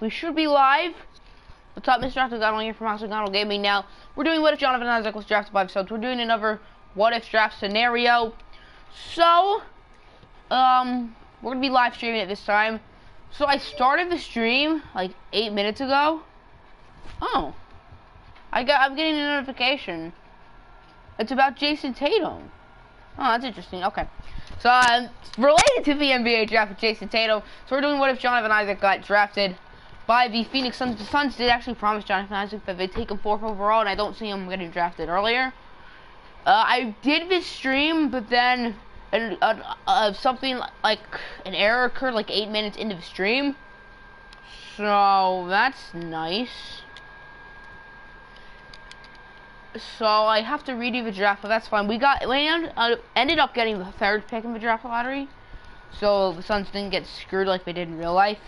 We should be live. What's up, Mr. Octogonal here from Octogonal Gaming. Now, we're doing What If Jonathan Isaac was drafted by episodes. We're doing another What If draft scenario. So, um, we're going to be live streaming it this time. So, I started the stream, like, eight minutes ago. Oh. I got, I'm getting a notification. It's about Jayson Tatum. Oh, that's interesting. Okay. So, um, related to the NBA draft with Jayson Tatum, so we're doing what if Jonathan Isaac got drafted by the Phoenix Suns. The Suns did actually promise Jonathan Isaac that they'd take him fourth overall, and I don't see him getting drafted earlier. Uh, I did this stream, but then uh, uh, something like an error occurred like eight minutes into the stream. So, that's nice. so I have to redo the draft, but that's fine. We got we uh, ended up getting the third pick in the draft lottery, so the Suns didn't get screwed like they did in real life.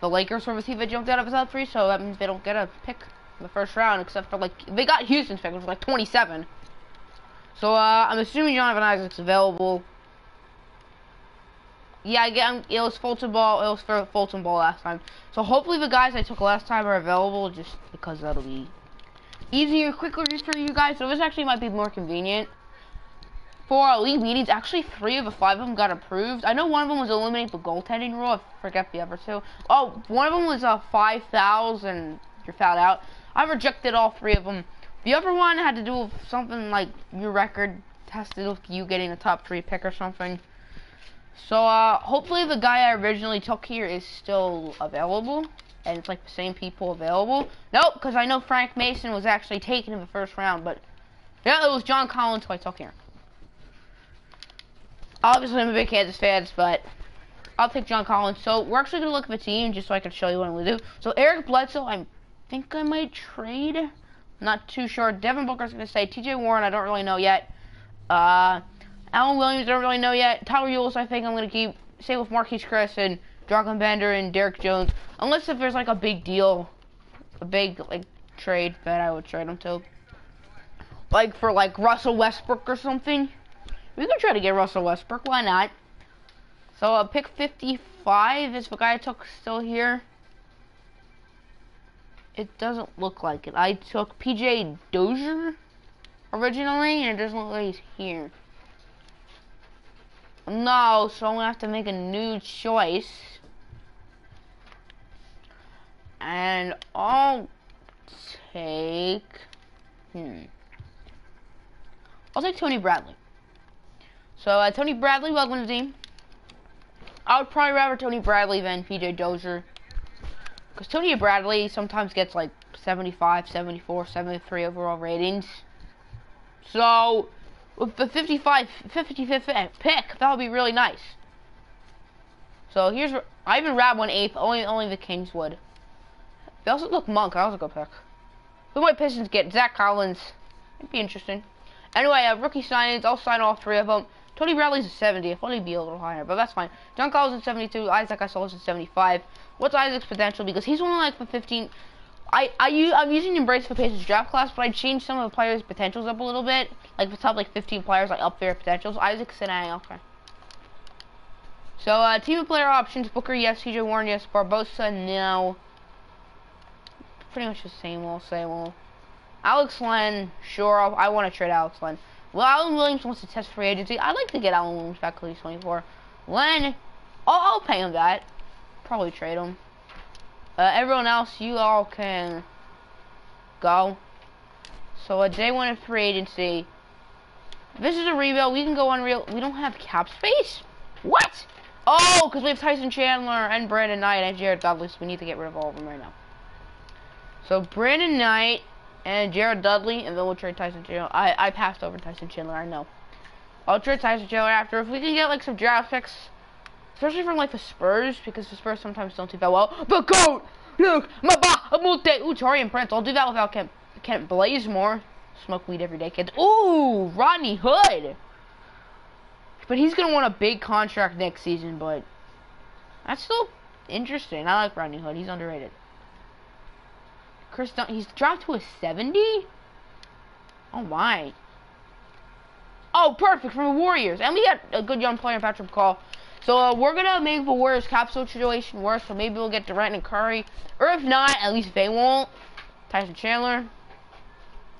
The Lakers that jumped out of the top three, so that means they don't get a pick in the first round, except for like they got Houston's pick, which was like 27. So uh, I'm assuming Jonathan Isaac's available. Yeah, again, it was Fulton Ball. It was for Fulton Ball last time. So hopefully the guys I took last time are available, just because that'll be easier, quicker for you guys. So this actually might be more convenient. For our league meetings, actually three of the five of them got approved. I know one of them was eliminate the goaltending rule. I forget the other two. Oh, one of them was a uh, 5,000. You're fouled out. I rejected all three of them. The other one had to do with something like your record has to do with you getting a top three pick or something. So uh, hopefully the guy I originally took here is still available and it's like the same people available. Nope, because I know Frank Mason was actually taken in the first round, but yeah, it was John Collins who I took here. Obviously, I'm a big Kansas fan, but I'll take John Collins. So we're actually gonna look at the team just so I can show you what I'm gonna do. So Eric Bledsoe, I think I might trade. Not too sure. Devin Booker's gonna say T.J. Warren. I don't really know yet. Uh, Alan Williams, I don't really know yet. Tyler Ulis, I think I'm gonna keep. Same with Marquese Chriss and Dragan Bender and Derrick Jones. Unless if there's like a big deal, a big like trade that I would trade them to. Like for like Russell Westbrook or something. We could try to get Russell Westbrook. Why not? So uh, pick 55 is the guy I took still here. It doesn't look like it. I took PJ Dozier originally, and it doesn't look like he's here. No, so I'm gonna have to make a new choice. And I'll take... Hmm. I'll take Tony Bradley. So, uh, Tony Bradley, welcome to the team. I would probably rather Tony Bradley than PJ Dozier. Because Tony Bradley sometimes gets like 75, 74, 73 overall ratings. So, with the 55, 55th pick, that would be really nice. So here's, I even grabbed one eighth, only, only the Kings would. They also look Monk. That was a good pick. Who might Pistons get? Zach Collins. It'd be interesting. Anyway, uh, rookie signings. I'll sign all three of them. Tony Bradley's a 70. If only be a little higher, but that's fine. John Collins is 72. Isaac I saw is 75. What's Isaac's potential? Because he's only like for 15. I I I'm using Embrace for Pacers draft class, but I changed some of the players' potentials up a little bit. Like the top like 15 players, like up their potentials. Isaac Sinai, okay. So uh, team of player options: Booker, yes. T.J. Warren, yes. Barbosa, no pretty much the same old, same old. Alex Len, sure, I'll, i want to trade Alex Len. Well, Alan Williams wants to test free agency. I'd like to get Alan Williams back because he's 24. Len, I'll, I'll pay him that. Probably trade him. Uh, everyone else, you all can go. So a day one of free agency. This is a rebuild. We can go on real. We don't have cap space. What? Oh, because we have Tyson Chandler and Brandon Knight and Jared Dudley, so we need to get rid of all of them right now. So Brandon Knight and Jared Dudley, and then we'll trade Tyson Chandler. I, I passed over Tyson Chandler, I know. I'll trade Tyson Chandler after. If we can get like some draft picks, especially from like the Spurs, because the Spurs sometimes don't do that well. The GOAT! Look, my ba, multi, ooh, and Prince. I'll do that without Kent, Kent Bazemore. Smoke weed every day, kids. Ooh, Rodney Hood. But he's gonna want a big contract next season, but that's still interesting. I like Rodney Hood. He's underrated. Kris Dunn, he's dropped to a 70? Oh my. Oh, perfect, from the Warriors. And we got a good young player, Patrick McCaw. So uh, we're gonna make the Warriors cap situation worse. So maybe we'll get Durant and Curry, or if not, at least they won't. Tyson Chandler.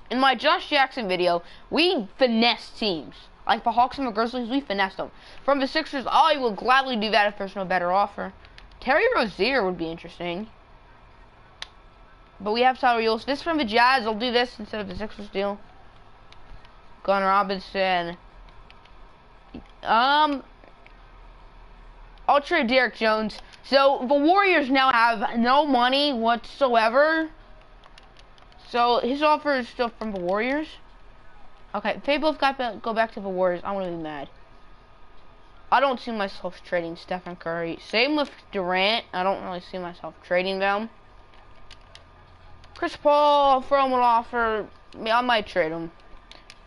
In my Josh Jackson video, we finesse teams. Like the Hawks and the Grizzlies, we finessed them. From the Sixers, I will gladly do that if there's no better offer. Terry Rozier would be interesting. But we have Tyler Ulis. This from the Jazz. I'll do this instead of the Sixers deal. Gunnar Robinson. Um, I'll trade Derrick Jones. So the Warriors now have no money whatsoever. So his offer is still from the Warriors. Okay, they both got to go back to the Warriors, I'm gonna be mad. I don't see myself trading Stephen Curry. Same with Durant. I don't really see myself trading them. Chris Paul, throw him an offer. I, mean, I might trade him.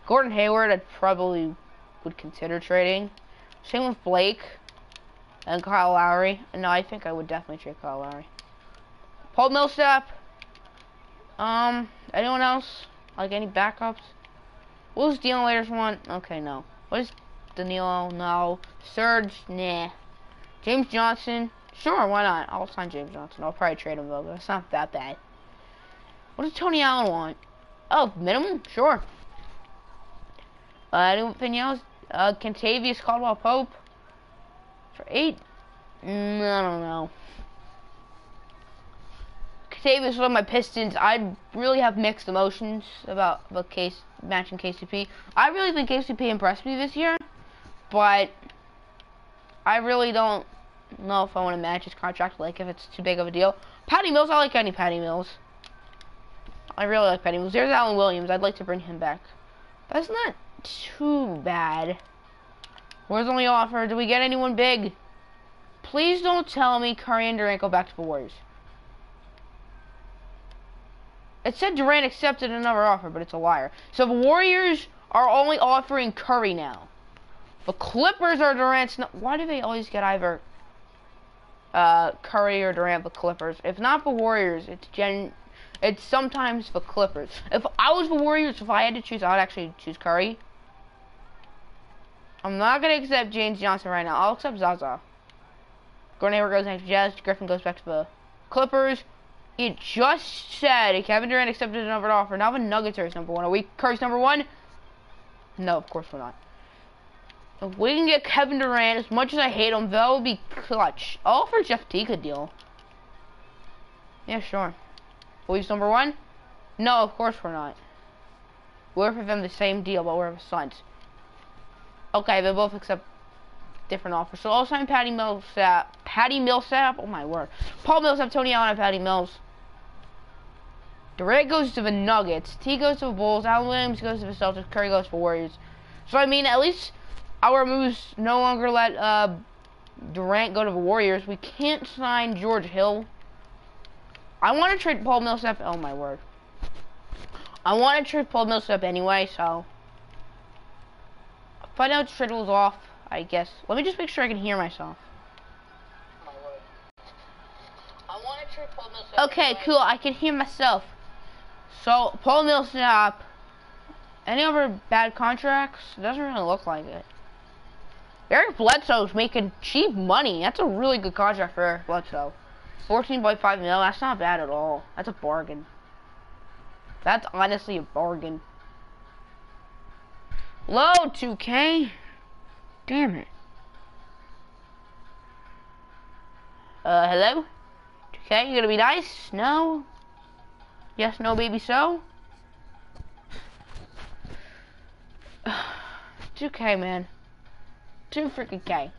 Gordon Hayward, I probably would consider trading. Same with Blake and Kyle Lowry. No, I think I would definitely trade Kyle Lowry. Paul Millsap. Um, anyone else? Like any backups? What was Dion Waiters one? Okay, no. What is Danilo? No. Serge? Nah. James Johnson? Sure, why not? I'll sign James Johnson. I'll probably trade him though, but it's not that bad. What does Tony Allen want? Oh, minimum? Sure. Uh, anything else? Uh, Kentavious Caldwell Pope? For eight? Mm, I don't know. Kentavious one of my Pistons. I really have mixed emotions about the case matching KCP. I really think KCP impressed me this year, but I really don't know if I want to match his contract. Like if it's too big of a deal. Patty Mills, I like any Patty Mills. I really like Patty Mills. There's Alan Williams. I'd like to bring him back. That's not too bad. Where's the only offer? Do we get anyone big? Please don't tell me Curry and Durant go back to the Warriors. It said Durant accepted another offer, but it's a liar. So the Warriors are only offering Curry now. The Clippers are Durant's. No Why do they always get either uh, Curry or Durant? The Clippers. If not the Warriors, it's Gen. It's sometimes the Clippers. If I was the Warriors, if I had to choose, I would actually choose Curry. I'm not gonna accept James Johnson right now. I'll accept Zaza. Hayward goes next to Jazz. Griffin goes back to the Clippers. It just said Kevin Durant accepted another offer. Now the Nuggets are his number one. Are we Curry's number one? No, of course we're not. If we can get Kevin Durant, as much as I hate him, that would be clutch. All for Jeff Teague deal. Yeah, sure. Who's number one? No, of course we're not. We're for them the same deal, but we're the Suns. Okay, they both accept different offers. So I'll sign Patty Millsap. Patty Millsap? Oh my word. Paul Millsap, Tony Allen, and Patty Mills. Durant goes to the Nuggets. T goes to the Bulls. Al Williams goes to the Celtics. Curry goes for Warriors. So I mean, at least our moves no longer let uh, Durant go to the Warriors. We can't sign George Hill. I want to trade Paul Millsap. Oh my word. I want to trade Paul Millsap anyway, so. Find out Triddle's off, I guess. Let me just make sure I can hear myself. Okay, anyway. cool. I can hear myself. So, Paul Millsap. Any other bad contracts? It doesn't really look like it. Eric Bledsoe's making cheap money. That's a really good contract for Eric Bledsoe. 14.5 mil, that's not bad at all. That's a bargain. That's honestly a bargain. Load 2K. Damn it. Uh, hello? 2K, you gonna be nice? No? Yes, no, baby, so? 2K, man. 2 freaking K.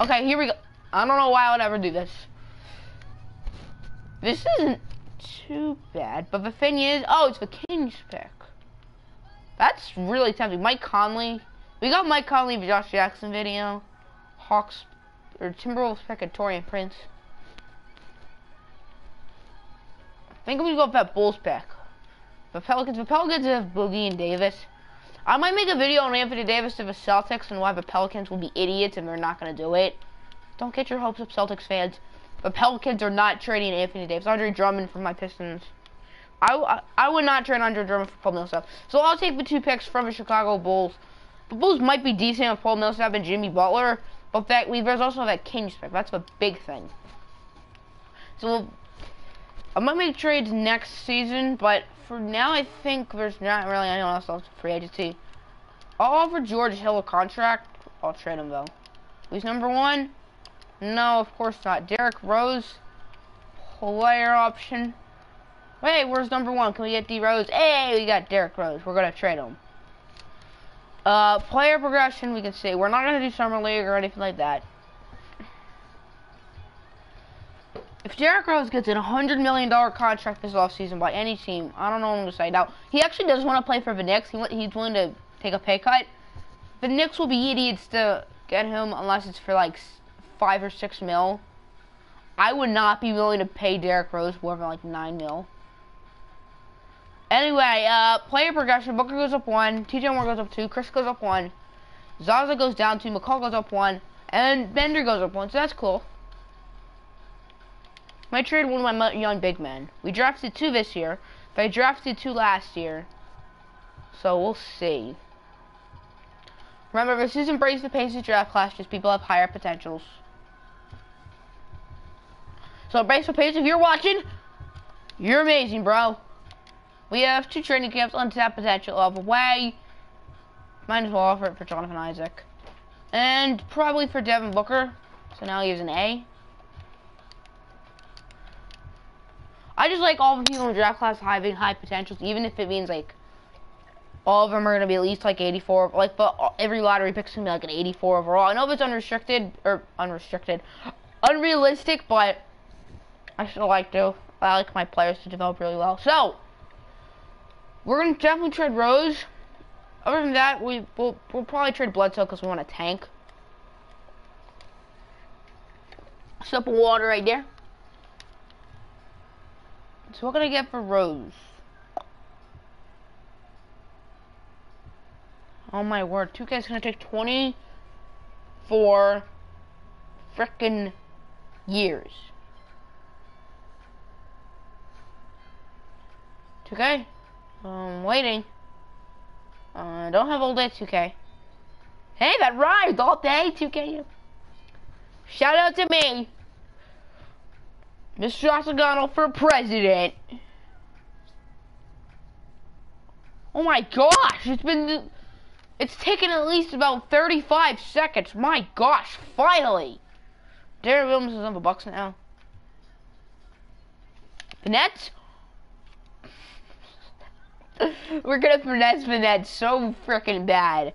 Okay, here we go. I don't know why I would ever do this. This isn't too bad, but the thing is, oh, it's the Kings pick. That's really tempting. Mike Conley. We got Mike Conley the Josh Jackson video. Hawks or Timberwolves pick Taurean Prince. I think I'm go with that Bulls pick. The Pelicans, the Pelicans have Boogie and Davis. I might make a video on Anthony Davis to the Celtics and why the Pelicans will be idiots and they're not gonna do it. Don't get your hopes up, Celtics fans. The Pelicans are not trading Anthony Davis. Andre Drummond for my Pistons. I, I would not trade Andre Drummond for Paul Millsap. So I'll take the two picks from the Chicago Bulls. The Bulls might be decent with Paul Millsap and Jimmy Butler, But that we there's also that king spec. That's a big thing. So I might make trades next season, but for now I think there's not really anyone else else free agency. I'll offer George Hill a contract. I'll trade him though. Who's number one? No, of course not. Derrick Rose, player option. Hey, where's number one? Can we get D Rose? Hey, we got Derrick Rose. We're gonna trade him. Uh, player progression, we can see. We're not gonna do summer league or anything like that. If Derrick Rose gets a hundred million dollar contract this offseason by any team, I don't know what I'm gonna say. Now, he actually does want to play for the Knicks. He he's willing to take a pay cut. The Knicks will be idiots to get him unless it's for like five or six mil. I would not be willing to pay Derrick Rose more than like nine mil. Anyway, uh, player progression. Booker goes up one. TJ Moore goes up two. Chriss goes up one. Zaza goes down two. McCaw goes up one. And Bender goes up one. So that's cool. My trade one of my young big men. We drafted two this year. They drafted two last year. So we'll see. Remember, this is Embrace the Pacers draft class. Just people have higher potentials. So the Pacers, if you're watching, you're amazing, bro. We have two training camps, untapped potential of away. Might as well offer it for Jonathan Isaac. And probably for Devin Booker. So now he has an A. I just like all the people in draft class having high potentials, even if it means like all of them are gonna be at least like 84. Like, but every lottery pick's gonna be like an 84 overall. I know if it's unrestricted or unrestricted, unrealistic, but I still like to. I like my players to develop really well. So we're gonna definitely trade Rose. Other than that, we will we'll probably trade Bledsoe because we want a tank. Sip of water right there. So what can I get for Rose? Oh my word, 2K is gonna take 24 freaking years. 2K? Um, waiting. Uh, don't have all day 2K. Hey, that rhymed all day 2K. Shout out to me. Mr. Osagano for president. Oh my gosh, it's been, it's taken at least about 35 seconds. My gosh, finally. Deron Williams is on the Bucks now. The Nets? We're gonna finesse finesse so freaking bad.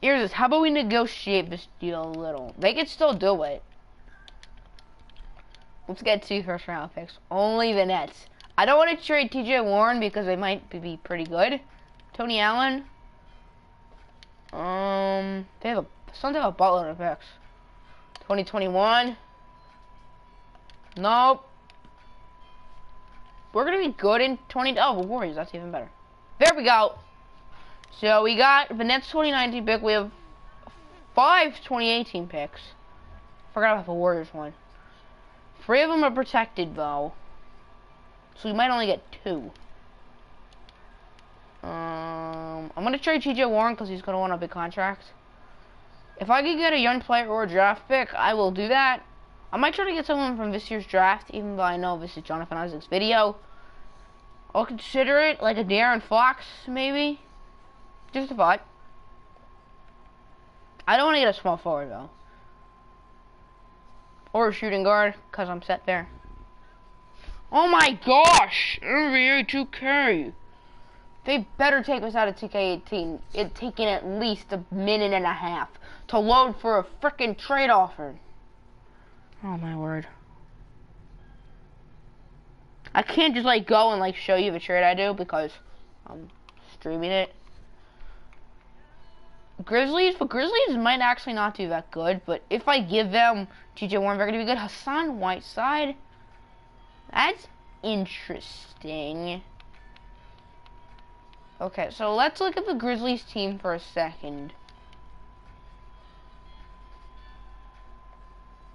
Here's this. How about we negotiate this deal a little? They can still do it. Let's get two first round picks. Only the Nets. I don't want to trade TJ Warren because they might be pretty good. Tony Allen. Um, they have a Suns have a butler of picks. 2021. Nope. We're gonna be good in 20. Oh, Warriors. That's even better. There we go. So we got the Nets 2019 pick. We have five 2018 picks. Forgot about the Warriors one. Three of them are protected though, so we might only get two. Um, I'm gonna trade T.J. Warren because he's gonna want a big contract. If I could get a young player or a draft pick, I will do that. I might try to get someone from this year's draft, even though I know this is Jonathan Isaac's video. I'll consider it, like a De'Aaron Fox, maybe. Just a thought. I don't want to get a small forward, though. Or a shooting guard, because I'm set there. Oh my gosh! NBA 2K! They better take us out of 2K18. It's taking at least a minute and a half to load for a freaking trade offer. Oh my word. I can't just like go and like show you the trade I do because I'm streaming it. Grizzlies, but Grizzlies might actually not do that good, but if I give them TJ Warren, they're gonna be good. Hassan Whiteside. That's interesting. Okay, so let's look at the Grizzlies team for a second.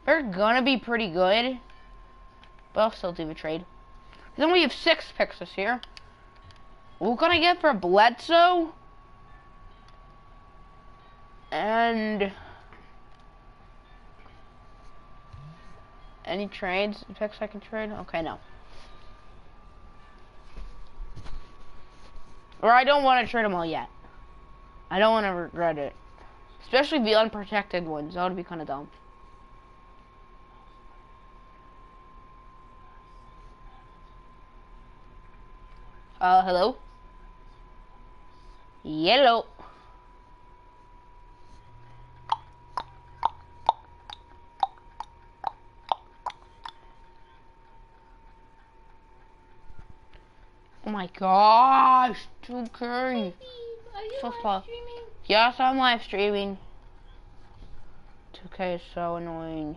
They're gonna be pretty good. But I'll still do a trade. Then we have six picks this year. What can I get for Bledsoe? And... Any trades, picks I can trade? Okay, no. Or I don't want to trade them all yet. I don't want to regret it. Especially the unprotected ones. That would be kind of dumb. Uh, hello? Yellow. Oh my gosh, 2K. So slow. Yes, I'm live streaming. 2K is so annoying.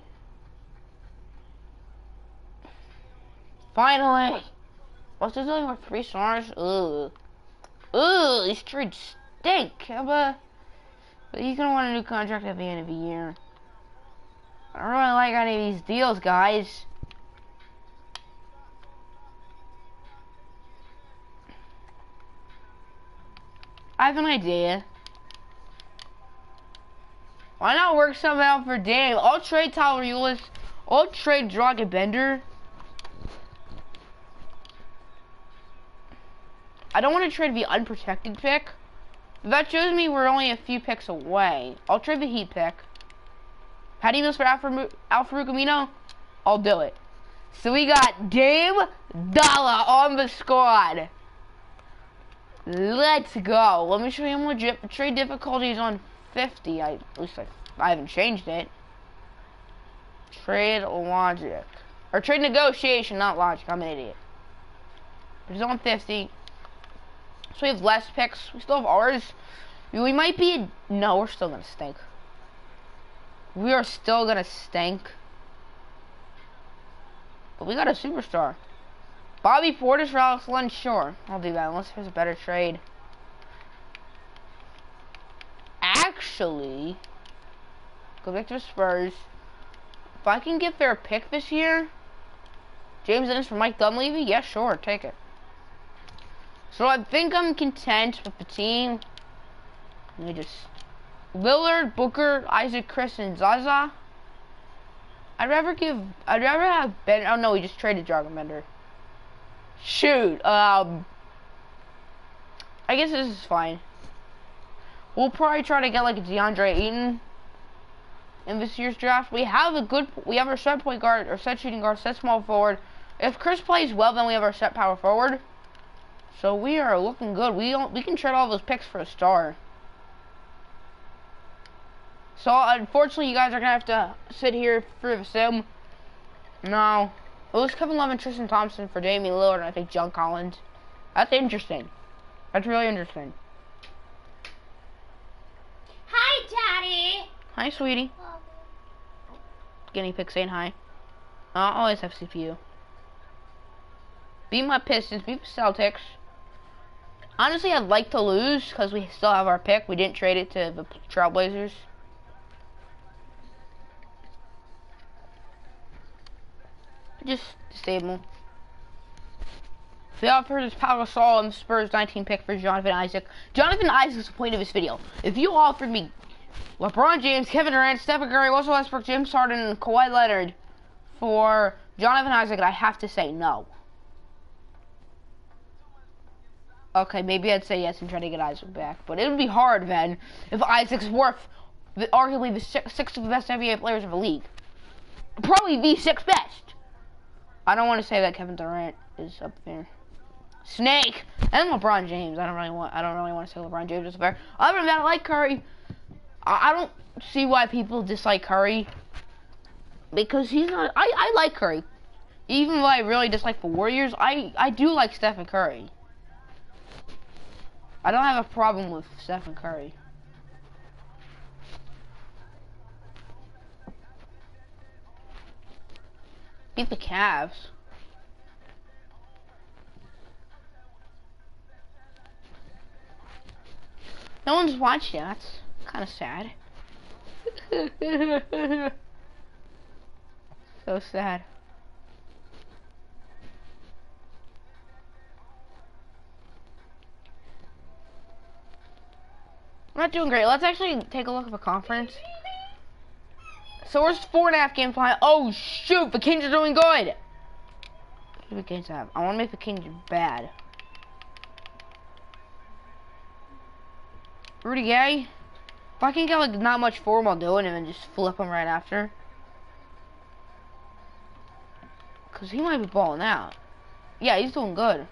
Finally! What's this doing with three stars? Ugh. Ugh, these trades stink. But, but he's gonna want a new contract at the end of the year. I don't really like any of these deals, guys. I have an idea. Why not work something out for Dame? I'll trade Tyler Ulis. I'll trade Dragan Bender. I don't want to trade the unprotected pick. That shows me we're only a few picks away. I'll trade the Heat pick. Patty Mills for Al-Farouq, Al-Farouq Aminu? I'll do it. So we got Dame Dollar on the squad. Let's go. Let me show you legit. Trade difficulties on 50. I, at least I, I haven't changed it. Trade logic. Or trade negotiation, not logic. I'm an idiot. It's on 50. So we have less picks. We still have ours. We might be... No, we're still going to stink. We are still going to stink. But we got a superstar. Bobby Portis for Alex Len, sure. I'll do that unless there's a better trade. Actually, go back to the Spurs. If I can get their pick this year, James Ennis for Mike Dunleavy, yeah, sure, take it. So I think I'm content with the team. Let me just Lillard, Booker, Isaac, Chriss, and Zaza. I'd rather give. I'd rather have Ben. Oh no, we just traded Dragan Bender. Shoot. Um. I guess this is fine. We'll probably try to get like DeAndre Ayton in this year's draft. We have a good. We have our set point guard, our set shooting guard, set small forward. If Chriss plays well, then we have our set power forward. So we are looking good. We don't. We can trade all those picks for a star. So unfortunately, you guys are gonna have to sit here for the sim. No. It was Kevin Love and Tristan Thompson for Damian Lillard and I think John Collins. That's interesting. That's really interesting. Hi, Daddy. Hi, sweetie. Guinea pig saying hi. I'll always have CPU. Beat my Pistons, beat the Celtics. Honestly, I'd like to lose because we still have our pick. We didn't trade it to the Trailblazers. Just stable. The offer is Pau Gasol and the Spurs 19 pick for Jonathan Isaac. Jonathan Isaac's the point of this video. If you offered me LeBron James, Kevin Durant, Stephen Curry, Russell Westbrook, James Harden, and Kawhi Leonard for Jonathan Isaac, I have to say no. Okay, maybe I'd say yes and try to get Isaac back, but it would be hard then if Isaac's worth the, arguably the sixth, sixth of the best NBA players of the league. Probably the sixth best. I don't want to say that Kevin Durant is up there. Snake and LeBron James. I don't really want. I don't really want to say LeBron James is up there. Other than that, I like Curry. I, I don't see why people dislike Curry because he's not. I I like Curry. Even though I really dislike the Warriors, I I do like Stephen Curry. I don't have a problem with Stephen Curry. Beat the Cavs. No one's watched. That's kind of sad. so sad. I'm not doing great. Let's actually take a look at the conference. So we're four and a half games behind. Oh shoot, the Kings are doing good. Do the Kings have? I want to make the Kings bad. Rudy Gay. If I can get like not much form while doing it and just flip him right after. Cause he might be balling out. Yeah, he's doing good.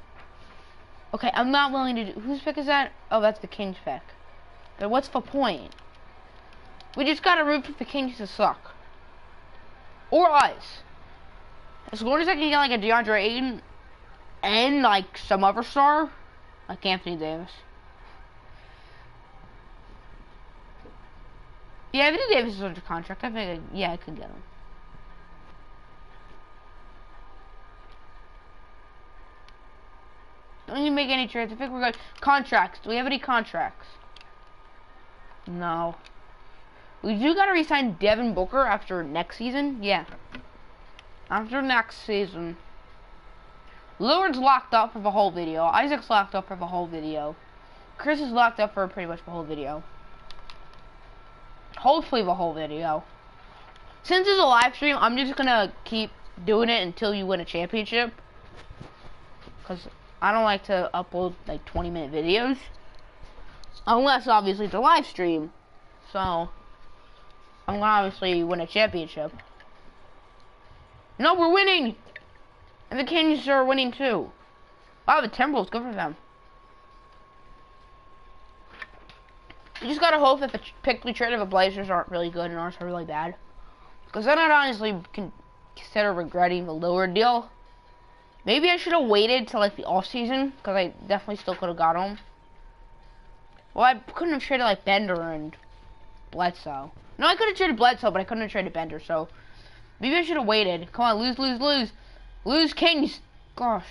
Okay, I'm not willing to do. Whose pick is that? Oh, that's the Kings pick. But what's the point? We just gotta root for the Kings to suck. Or us. As long as I can get like a DeAndre Ayton and like some other star, like Anthony Davis. Yeah, Anthony Davis is under contract. I think, yeah, I could get him. Don't even make any trades. I think we're good. Contracts. Do we have any contracts? No. We do gotta resign Devin Booker after next season. Yeah. After next season. Lillard's locked up for the whole video. Isaac's locked up for the whole video. Chriss is locked up for pretty much the whole video. Hopefully the whole video. Since it's a live stream, I'm just gonna keep doing it until you win a championship. Because I don't like to upload like 20 minute videos. Unless obviously it's a live stream. So I'm gonna obviously win a championship. No, we're winning! And the Kings are winning too. Wow, the Timberwolves, good for them. We just gotta hope that the pick we traded the Blazers aren't really good and ours are really bad. Because then I'd honestly consider regretting the lower deal. Maybe I should have waited till like the off season because I definitely still could have got him. Well, I couldn't have traded like Bender and Bledsoe. No, I could have traded Bledsoe, but I couldn't have traded Bender. So maybe I should have waited. Come on, lose, lose, lose, lose, Kings. Gosh,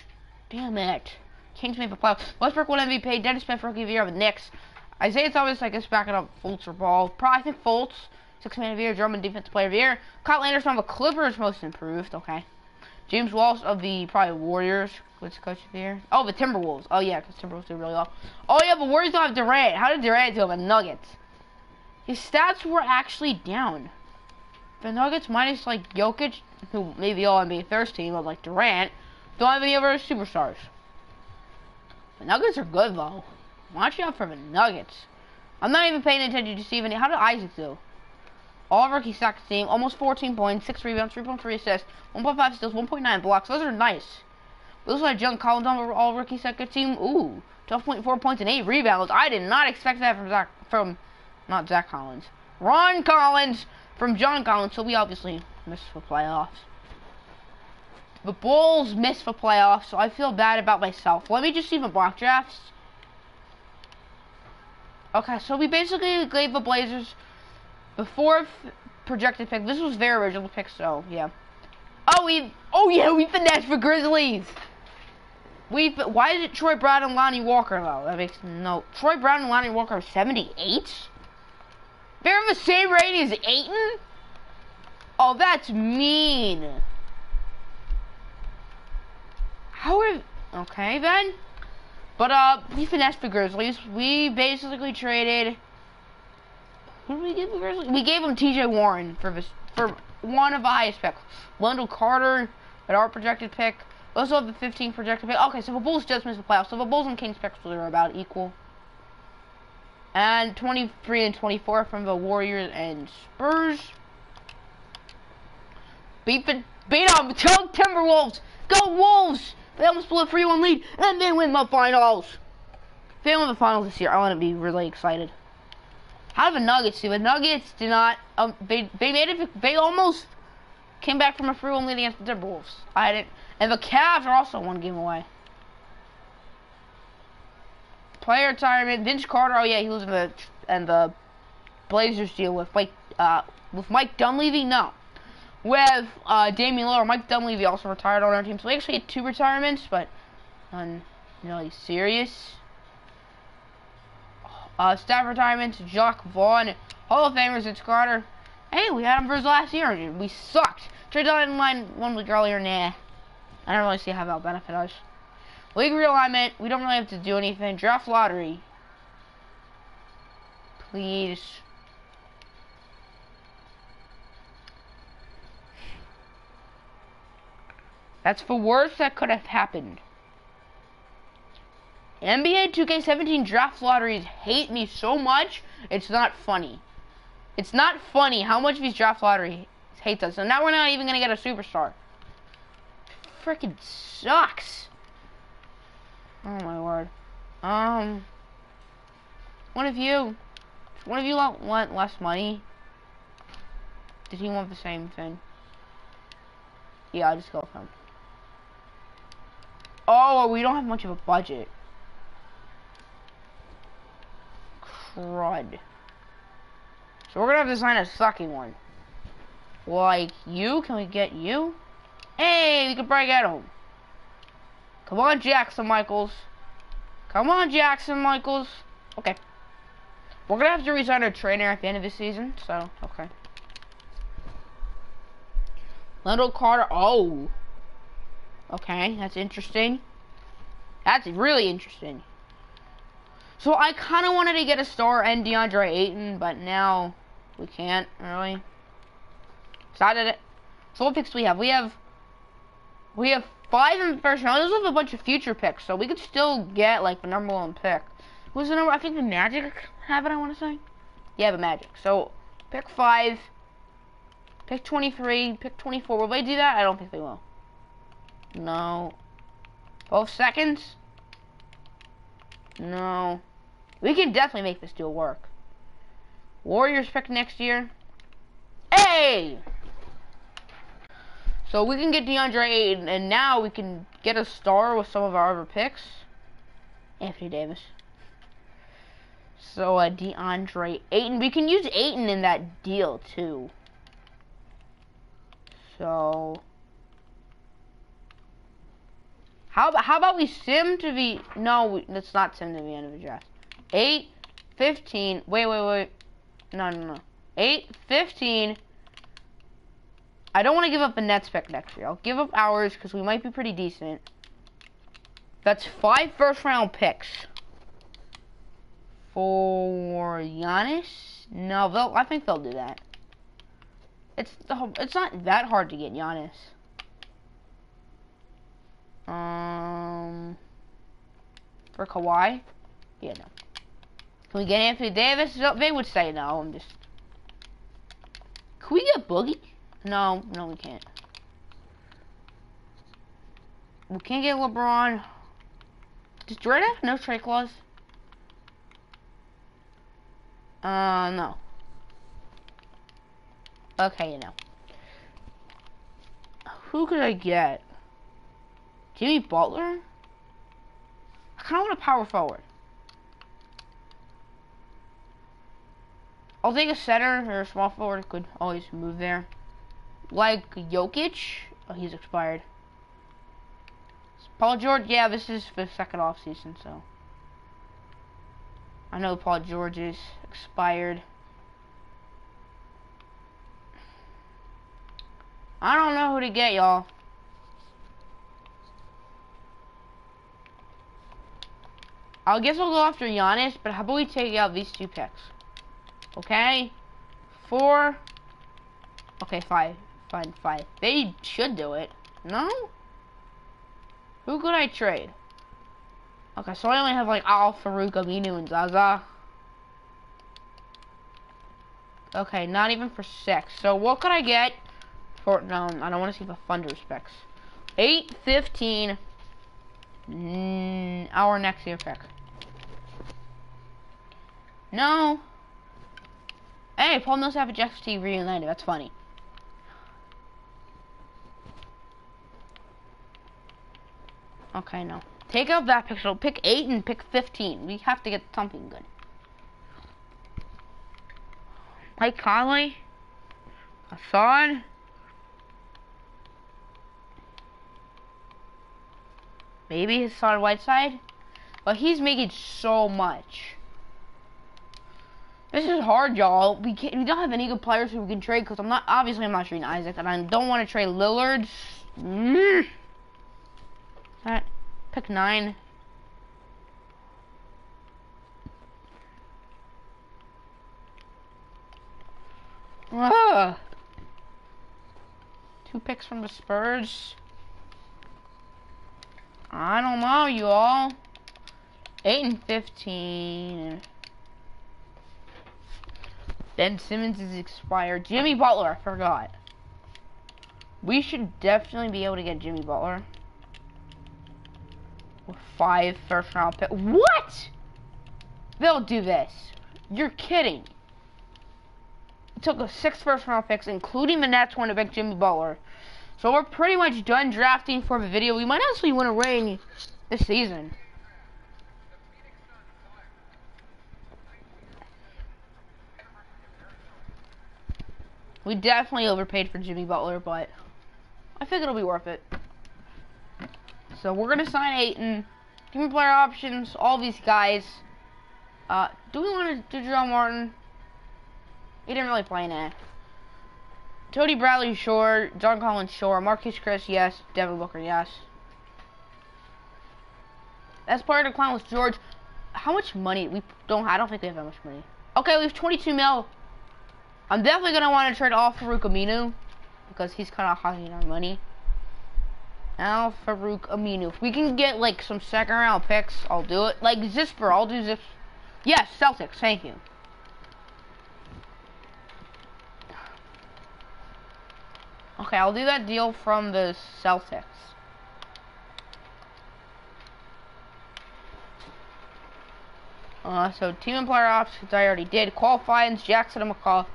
damn it. Kings made the playoffs. Westbrook won MVP. Dennis Smith rookie of the year with Knicks. Isaiah Thomas, I guess, backing up Fultz or Ball. Probably I think Fultz, six man of the year, German defensive player of the year. Kyle Anderson of the Clippers, most improved. Okay. James Walsh of the probably Warriors. What's coach of the? Oh, the Timberwolves. Oh yeah, because Timberwolves do really well. Oh yeah, but Warriors don't have Durant. How did Durant do the Nuggets? His stats were actually down. The Nuggets minus like Jokic, who maybe all NBA first team, but like Durant, don't have any other superstars. The Nuggets are good though. Watch out for the Nuggets. I'm not even paying attention to any. How did Isaac do? All rookie second team, almost 14 points, 6 rebounds, 3.3 assists, 1.5 steals, 1.9 blocks. Those are nice. Also had John Collins on all rookie second team. Ooh, 12.4 points and 8 rebounds. I did not expect that from Zach, from, not Zach Collins. Ron Collins from John Collins, so we obviously missed the playoffs. The Bulls missed the playoffs, so I feel bad about myself. Let me just see the block drafts. Okay, so we basically gave the Blazers the fourth projected pick. This was their original pick, so yeah. Oh, we. Oh yeah, we finessed for Grizzlies. We. Why is it Troy Brown and Lonnie Walker though? That makes no. Troy Brown and Lonnie Walker are 78. They're the same rating as Ayton. Oh, that's mean. How are? Okay then. But uh, we finessed the Grizzlies. We basically traded who did we give the Grizzlies? We gave them T.J. Warren for this for one of the highest picks. Wendell Carter at our projected pick. Also have the 15 projected pick. Okay, so the Bulls just missed the playoffs. So the Bulls and Kings picks were about equal. And 23 and 24 from the Warriors and Spurs. Beat the beat them. Tell Timberwolves. Go Wolves. They almost blew a 3-1 lead and they win the finals. If they win the finals this year, I want to be really excited. How did the Nuggets do? The Nuggets did not. Um, they they made it. They almost came back from a free one lead against the Timberwolves. I didn't. And the Cavs are also one game away. Player retirement. Vince Carter. Oh yeah, he was in the and the Blazers deal with Mike uh with Mike Dunleavy. No, with uh, Damian Lillard. Mike Dunleavy also retired on our team. So we actually had two retirements, but none really serious. Uh, staff retirements, Jacque Vaughn, Hall of Famers, Vince Carter. Hey, we had him versus last year, and we sucked. Trade deadline one week earlier, nah. I don't really see how that'll benefit us. League realignment, we don't really have to do anything. Draft lottery. Please. That's the worst that could have happened. NBA 2K17 draft lotteries hate me so much, it's not funny. It's not funny how much of these draft lottery hates us. And now we're not even going to get a superstar. Freaking sucks. Oh my word. Um, one of you, one of you want less money? Did he want the same thing? Yeah, I'll just go with him. Oh, we don't have much of a budget. Crud. So we're gonna have to sign a sucking one. Like you? Can we get you? Hey, we can probably get him. Come on, Jackson Michaels. Come on, Jackson Michaels. Okay. We're gonna have to resign our trainer at the end of the season, so okay. Lando Carter. Oh. Okay, that's interesting. That's really interesting. So I kind of wanted to get a star and DeAndre Ayton, but now we can't really. Decided it. So what picks do we have? We have we have five in the first round. Those have a bunch of future picks, so we could still get like the number one pick. Who's the number? I think the Magic have it. I want to say. Yeah, the Magic. So pick five. Pick 23, pick 24. Will they do that? I don't think they will. No. Both seconds? No. We can definitely make this deal work. Warriors pick next year. Hey! So we can get DeAndre Ayton, and now we can get a star with some of our other picks. Anthony Davis. So uh, DeAndre Ayton. We can use Ayton in that deal, too. So how about how about we sim to the no? We, let's not sim to the end of the draft. Eight, fifteen. Wait, wait, wait. No, no, no. Eight, fifteen. I don't want to give up the Nets pick next year. I'll give up ours because we might be pretty decent. That's five first round picks for Giannis. No, they'll, I think they'll do that. It's the it's not that hard to get Giannis. Um, for Kawhi, yeah, no. Can we get Anthony Davis? They would say no. I'm just. Can we get Boogie? No, no, we can't. We can't get LeBron. Does Dredd have no trade clause? Uh, no. Okay, you know. Who could I get? Jimmy Butler? I kind of want a power forward. I'll take a center or a small forward. Could always move there. Like Jokic. Oh, he's expired. Paul George. Yeah, this is the second off season, so. I know Paul George is expired. I don't know who to get, y'all. I guess we'll go after Giannis, but how about we take out these two picks? Okay? Four. Okay, five. Fine, five. They should do it. No? Who could I trade? Okay, so I only have like Al, Farouq, Aminu, and Zaza. Okay, not even for six. So what could I get? For, no, I don't want to see the Thunder specs. 815. Mm, our next year pick. No. Hey, Paul Millsap and T reunited. That's funny. Okay, no. Take out that pixel. Pick 8 and pick 15. We have to get something good. Mike Conley. Hassan. Maybe his son Whiteside. But he's making so much. This is hard, y'all. We can't. We don't have any good players who we can trade because I'm not. Obviously, I'm not trading Isaac, and I don't want to trade Lillard. Mm. Alright, pick nine. Ah. Two picks from the Spurs. I don't know, you all. 8 and 15. Ben Simmons is expired. Jimmy Butler, I forgot. We should definitely be able to get Jimmy Butler. With five first round pick. What? They'll do this. You're kidding. It took us six first round picks, including the Nets, one to pick Jimmy Butler. So we're pretty much done drafting for the video. We might actually win a ring this season. We definitely overpaid for Jimmy Butler, but I think it'll be worth it. So we're gonna sign Ayton. Give me player options, all these guys. Uh, do we want to do Joe Martin? He didn't really play in it. Tony Bradley, sure. John Collins, sure. Marquese Chriss, yes. Devin Booker, yes. That's part of the clown with George. How much money? We don't. I don't think we have that much money. Okay, we have 22 mil. I'm definitely gonna want to trade off Farouq Aminu because he's kind of hogging our money. Al Farouk Aminu. If we can get like some second round picks, I'll do it. Like Zisper, I'll do Zisper. Yes, Celtics. Thank you. Okay, I'll do that deal from the Celtics. Uh, so team and player options I already did. Qualifying Jackson and McCaw.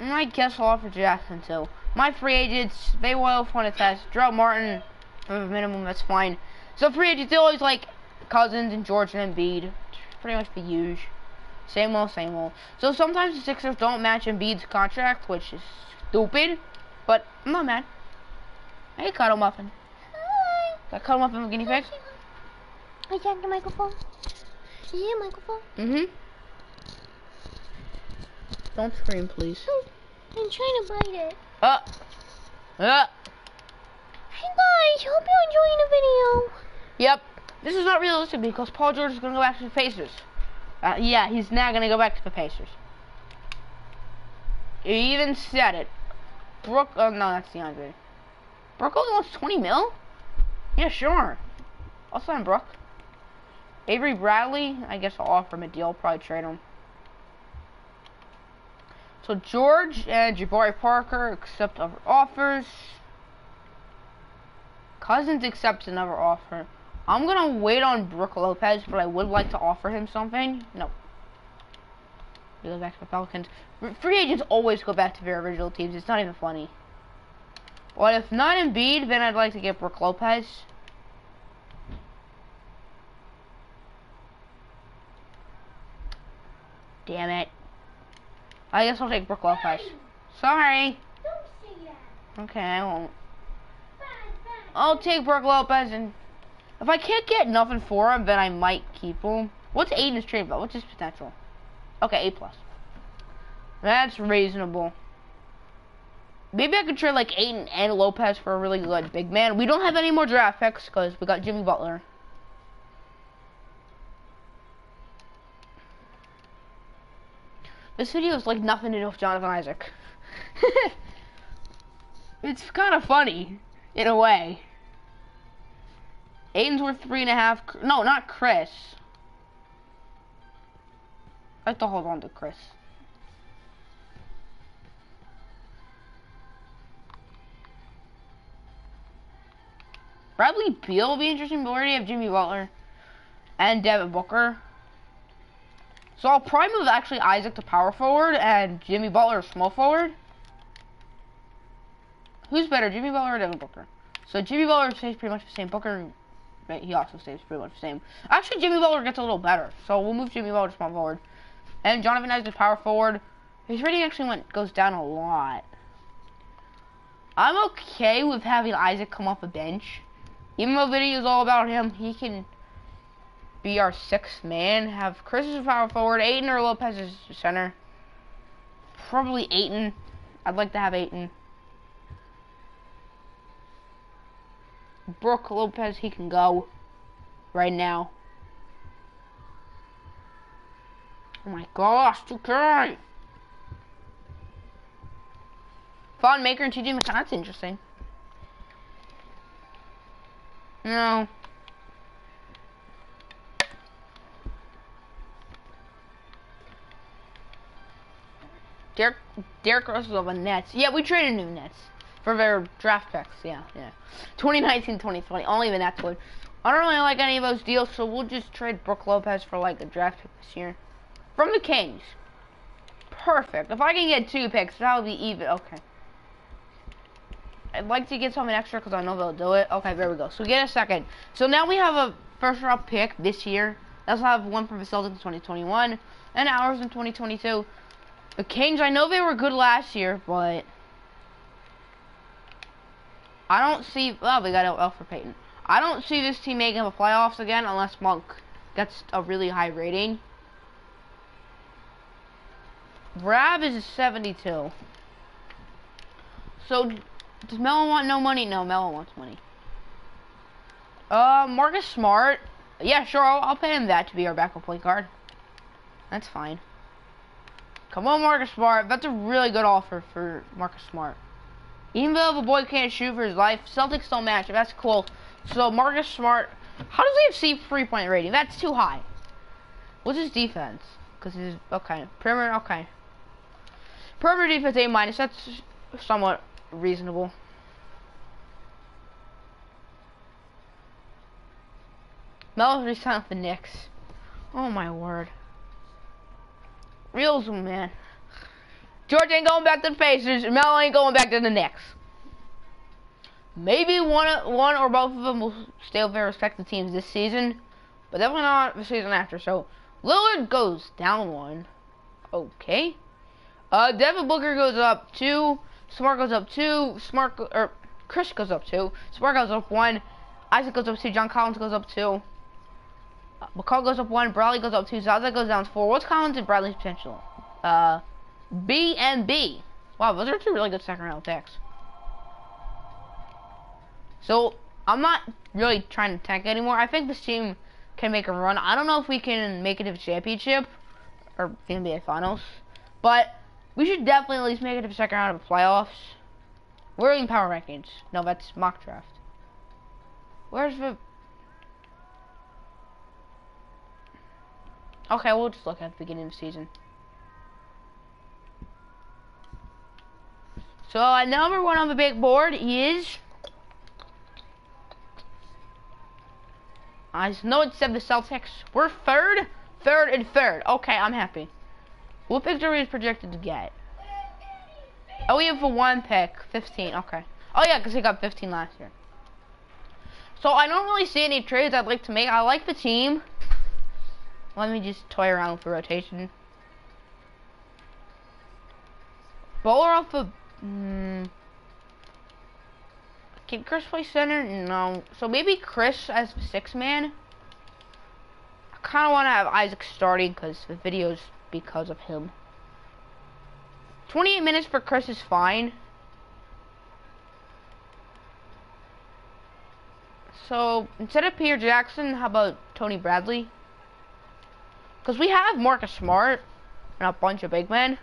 I guess I'll offer Jackson too. My free agents, they will want to test. Joe Martin for the minimum, that's fine. So free agents, they always like Cousins and George and Embiid. Pretty much the huge. Same old, same old. So sometimes the Sixers don't match Embiid's contract, which is stupid. But I'm not mad. Hey, Cuddle Muffin. Hi. Got Cuddle Muffin guinea pig? I checked the microphone. Is it a microphone? Mm-hmm. Don't scream, please. I'm trying to bite it. Uh. Uh. Hey guys, hope you're enjoying the video. Yep. This is not realistic because Paul George is going to go back to the Pacers. Uh, yeah, he's now going to go back to the Pacers. He even said it. Brook, oh no, that's DeAndre. Brook only wants 20 mil? Yeah, sure. I'll sign Brook. Avery Bradley, I guess I'll offer him a deal, probably trade him. So George and Jabari Parker accept other offers. Cousins accepts another offer. I'm gonna wait on Brook Lopez, but I would like to offer him something. No. He goes back to the Pelicans. Free agents always go back to their original teams. It's not even funny. But if not Embiid, then I'd like to get Brook Lopez. Damn it. I guess I'll take Brook Lopez. Sorry. Okay, I won't. I'll take Brook Lopez, and if I can't get nothing for him, then I might keep him. What's Ayton's trade value? What's his potential? Okay, A plus. That's reasonable. Maybe I could trade like Ayton and Lopez for a really good big man. We don't have any more draft picks because we got Jimmy Butler. This video is like nothing to do with Jonathan Isaac. it's kind of funny, in a way. Ayton's worth three and a half. No, not Chriss. I have to hold on to Chriss. Bradley Beal will be interesting, but we already have Jimmy Butler and Devin Booker. So I'll probably move actually Isaac to power forward and Jimmy Butler to small forward. Who's better, Jimmy Butler or Devin Booker? So Jimmy Butler stays pretty much the same. Booker, right, he also stays pretty much the same. Actually, Jimmy Butler gets a little better, so we'll move Jimmy Butler to small forward. And Jonathan Isaac to power forward. His rating actually went goes down a lot. I'm okay with having Isaac come off the bench. Even though video is all about him, he can be our sixth man. Have Chriss as a power forward, Ayton or Lopez as center. Probably Ayton. I'd like to have Ayton. Brook Lopez, he can go right now. Oh my gosh, 2K! Thon Maker and TJ McConnell, that's interesting. No. Derek Derek on the Nets. Yeah, we traded new Nets for their draft picks. Yeah, yeah. 2019, 2020. Only the Nets would. I don't really like any of those deals, so we'll just trade Brook Lopez for like a draft pick this year from the Kings. Perfect. If I can get two picks, that would be even. Okay. I'd like to get something extra because I know they'll do it. Okay, there we go. So get a second. So now we have a first round pick this year. I also have one from the Celtics in 2021 and ours in 2022. The Kings, I know they were good last year, but I don't see. Well, we got Elfrid Payton. I don't see this team making the playoffs again unless Monk gets a really high rating. Rab is a 72. So, does Melon want no money? No, Melon wants money. Uh, Marcus Smart. Yeah, sure, I'll, I'll pay him that to be our backup point guard. That's fine. Come on, Marcus Smart. That's a really good offer for Marcus Smart. Even though the boy can't shoot for his life, Celtics don't match. That's cool. So, Marcus Smart. How does he have C three-point rating? That's too high. What's his defense? Because he's... Okay. Perimeter, okay. Perimeter defense A minus. That's somewhat reasonable. Melo's resigned with the Knicks. Oh my word. Realism, man. George ain't going back to the Pacers. Melo ain't going back to the Knicks. Maybe one, one or both of them will stay with their respective teams this season, but definitely not the season after. So Lillard goes down one. Okay. Uh, Devin Booker goes up two. Smart goes up two. Smart or Chriss goes up two. Smart goes up one. Isaac goes up two. John Collins goes up two. McCaw goes up one. Bradley goes up two. Zaza goes down four. What's Collins and Bradley's potential? Uh, B and B. Wow, those are two really good second round picks. So I'm not really trying to tank anymore. I think this team can make a run. I don't know if we can make it to the championship or the NBA Finals, but we should definitely at least make it to the second round of the playoffs. We're in power rankings. No, that's mock draft. Where's the? Okay, we'll just look at the beginning of the season. So uh, number one on the big board is. I know it said the Celtics. We're third, third, and third. Okay, I'm happy. What are we projected to get? Oh, we have a one pick, 15. Okay. Oh yeah, because he got 15 last year. So I don't really see any trades I'd like to make. I like the team. Let me just toy around with the rotation. Bowler off the Hmm. Can Chriss play center? No. So maybe Chriss as the six man. I kind of want to have Isaac starting because the videos because of him. 28 minutes for Chriss is fine. So instead of Peter Jackson, how about Tony Bradley? Because we have Marcus Smart and a bunch of big men.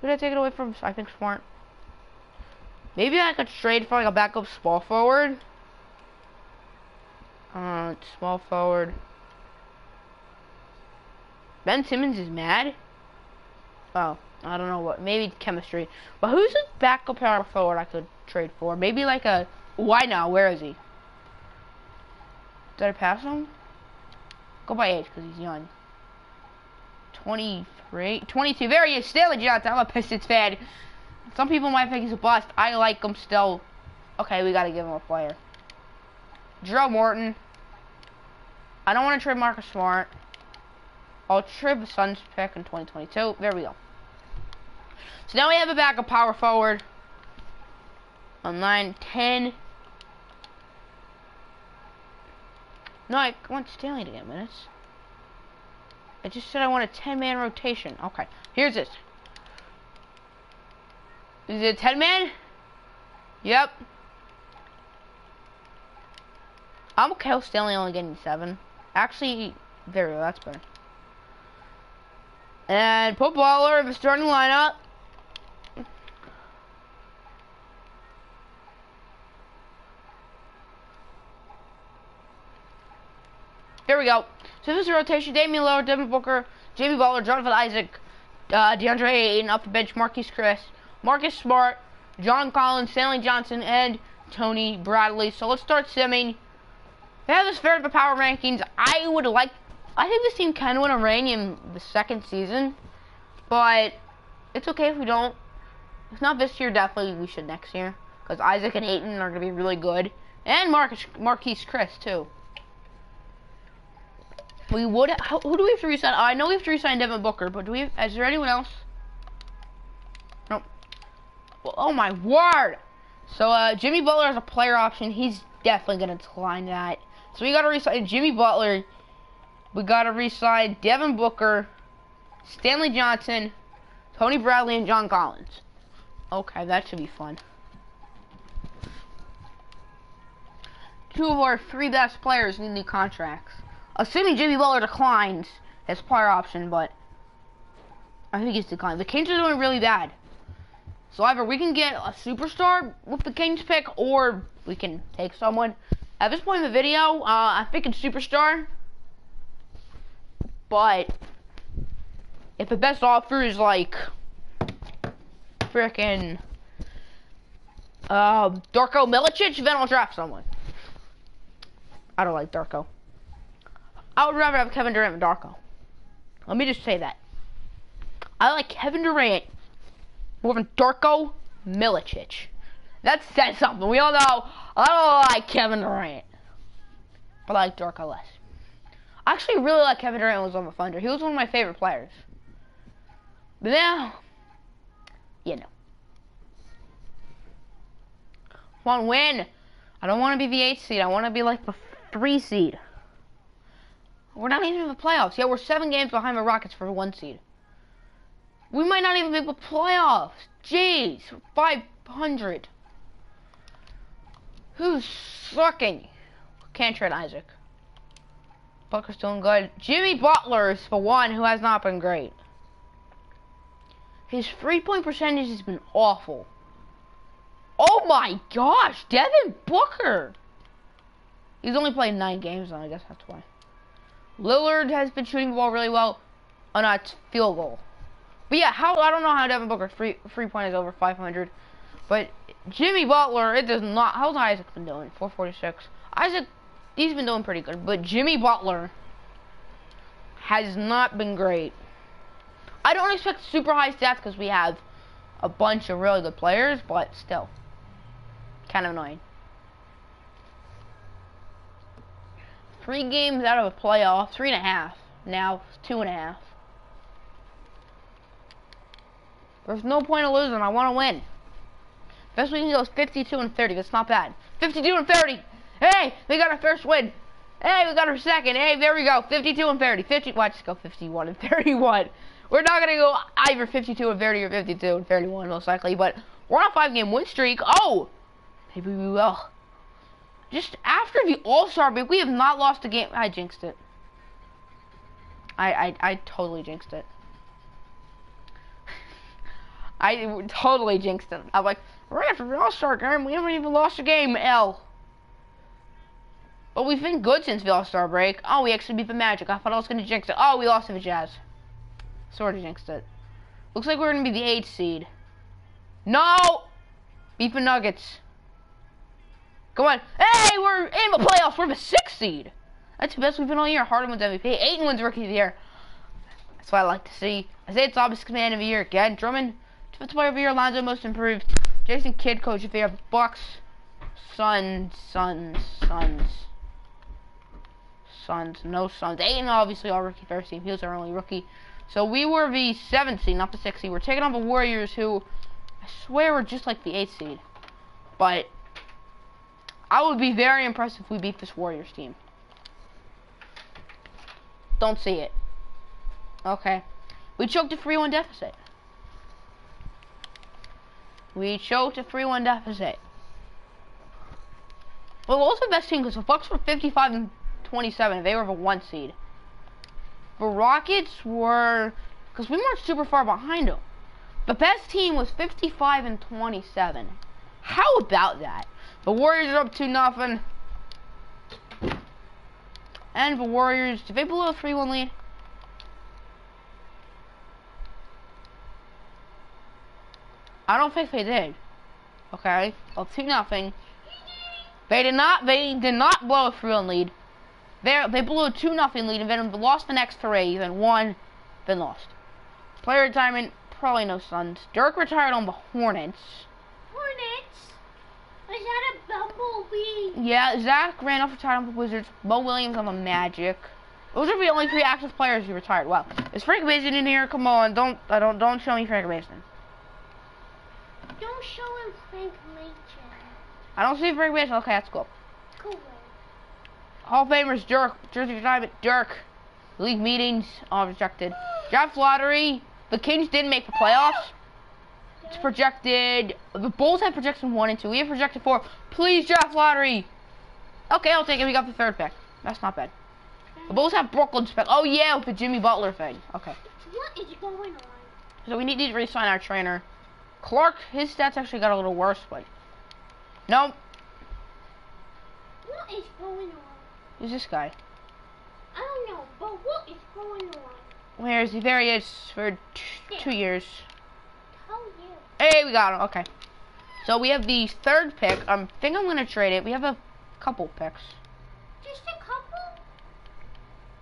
Who did I take it away from? I think Smart. Maybe I could trade for like a backup small forward. Uh, small forward. Ben Simmons is mad. Oh, I don't know what. Maybe chemistry. But who's a backup power forward I could trade for? Maybe like a. Why now? Where is he? Did I pass him? Go by age because he's young. 23, 22. There he is, still a Johnson. I'm a Pistons fan. Some people might think he's a bust. I like him still. Okay, we gotta give him a player. Joe Morton. I don't want to trade Marcus Smart. I'll trade the Suns pick in 2022. There we go. So now we have a backup power forward. On 9, 10. No, I want Stanley to get minutes. I just said I want a 10-man rotation. Okay, here's this. Is it 10-man? Yep. I'm okay with Stanley only getting 7. Actually, well, that's better. And put Baller in the starting lineup. Here we go. So this is a rotation. Damian Lillard, Devin Booker, Jamie Butler, Jonathan Isaac, uh, DeAndre Ayton off the bench, Marquese Chriss, Marcus Smart, John Collins, Stanley Johnson, and Tony Bradley. So let's start simming. They have this fair the power rankings. I would like, I think this team can win a ring in the second season, but it's okay if we don't. If not this year, definitely we should next year. Because Isaac and Ayton are going to be really good. And Marcus, Marquese Chriss, too. We would, how, who do we have to resign? I know we have to resign Devin Booker, but do we, have, is there anyone else? Nope. Well, oh my word! So, uh, Jimmy Butler has a player option. He's definitely to decline that. So we got to resign Jimmy Butler. We got to resign Devin Booker, Stanley Johnson, Tony Bradley, and John Collins. Okay, that should be fun. Two of our three best players need new contracts. Assuming Jimmy Butler declines his player option, but I think he's declined. The Kings are doing really bad. So either we can get a superstar with the Kings pick, or we can take someone. At this point in the video, uh, I'm thinking superstar. But if the best offer is like freaking uh, Darko Milicic, then I'll draft someone. I don't like Darko. I would rather have Kevin Durant than Darko. Let me just say that. I like Kevin Durant more than Darko Milicic. That says something. We all know I don't like Kevin Durant. But I like Darko less. I actually really like Kevin Durant was on the Thunder. He was one of my favorite players. But now, you know. Want to win. I don't want to be the 8 seed. I want to be like the 3 seed. We're not even in the playoffs. Yeah, we're seven games behind the Rockets for one seed. We might not even make the playoffs. Jeez, 500. Who's sucking? Can't trade Isaac. Butler's doing good. Jimmy Butler is the one who has not been great. His three-point percentage has been awful. Oh my gosh, Devin Booker. He's only played nine games, though. I guess that's why. Lillard has been shooting the ball really well on a field goal. But yeah, how I don't know how Devin Booker's free free point is over 500, but Jimmy Butler it does not. How's Isaac been doing? 446. Isaac, he's been doing pretty good, but Jimmy Butler has not been great. I don't expect super high stats because we have a bunch of really good players, but still, kind of annoying. Three games out of a playoff, three and a half. Now, two and a half. There's no point in losing. I want to win. Best we can go is 52 and 30. That's not bad. 52 and 30. Hey, we got our first win. Hey, we got our second. Hey, there we go. 52 and 30. 50. Watch, just go 51 and 31. We're not gonna go either 52 and 30 or 52 and 31 most likely, but we're on a five-game win streak. Oh, maybe we will. Just after the All-Star break, we have not lost a game. I jinxed it. I, I, I totally jinxed it. I totally jinxed it. I'm like, right after the All-Star game, we haven't even lost a game, L. But we've been good since the All-Star break. Oh, we actually beat the Magic. I thought I was going to jinx it. Oh, we lost to the Jazz. Sort of jinxed it. Looks like we're going to be the 8th seed. No! Beat the Nuggets. Come on. Hey, we're in the playoffs. We're the sixth seed. That's the best we've been all year. Harden wins MVP. Ayton wins Rookie of the Year. That's what I like to see. I say it's obvious man of the year again. Drummond, defensive player of the year. Lonzo most improved. Jason Kidd, coach of the year. Bucks, Suns, Suns, Suns, Suns. No Suns. Ayton obviously our rookie first team. He was our only rookie. So we were the seventh seed, not the sixth seed. We're taking on the Warriors, who I swear were just like the eighth seed. But I would be very impressed if we beat this Warriors team. Don't see it. Okay. We choked a 3-1 deficit. We choked a 3-1 deficit. Well, also the best team because the Bucks were 55 and 27. They were the one seed. The Rockets were, because we weren't super far behind them. The best team was 55 and 27. How about that? The Warriors are up to nothing. And the Warriors, did they blow a 3-1 lead? I don't think they did. Okay, well, two nothing. They did not. They did not blow a three-one lead. They they blew a two nothing lead and then lost the next three, then won, then lost. Player retirement, probably no Suns. Dirk retired on the Hornets. Hornets? Is that a bumblebee? Yeah, Zach Randolph retired on the Wizards. Mo Williams on the Magic. Those are the only three active players who retired. Wow, is Frank Mason in here? Come on, don't I don't don't show me Frank Mason. Don't show him Frank Mason. I don't see Frank Mason. Okay, that's cool. Cool. Hall of Famers, Dirk, Jersey retirement, Dirk. League meetings, all rejected. Draft lottery, the Kings didn't make the playoffs. It's projected, the Bulls have projected one and two. We have projected four. Please draft lottery. Okay, I'll take it. We got the third pick. That's not bad. The Bulls have Brooklyn spec. Oh yeah, with the Jimmy Butler thing. Okay. What is going on? So we need to re-sign our trainer. Clark, his stats actually got a little worse, but no, What is going on? who's this guy? I don't know, but what is going on? Where is he? There he is for t- two years. Hey, we got him. Okay. So we have the third pick. Um, I think I'm gonna trade it. We have a couple picks. Just a couple?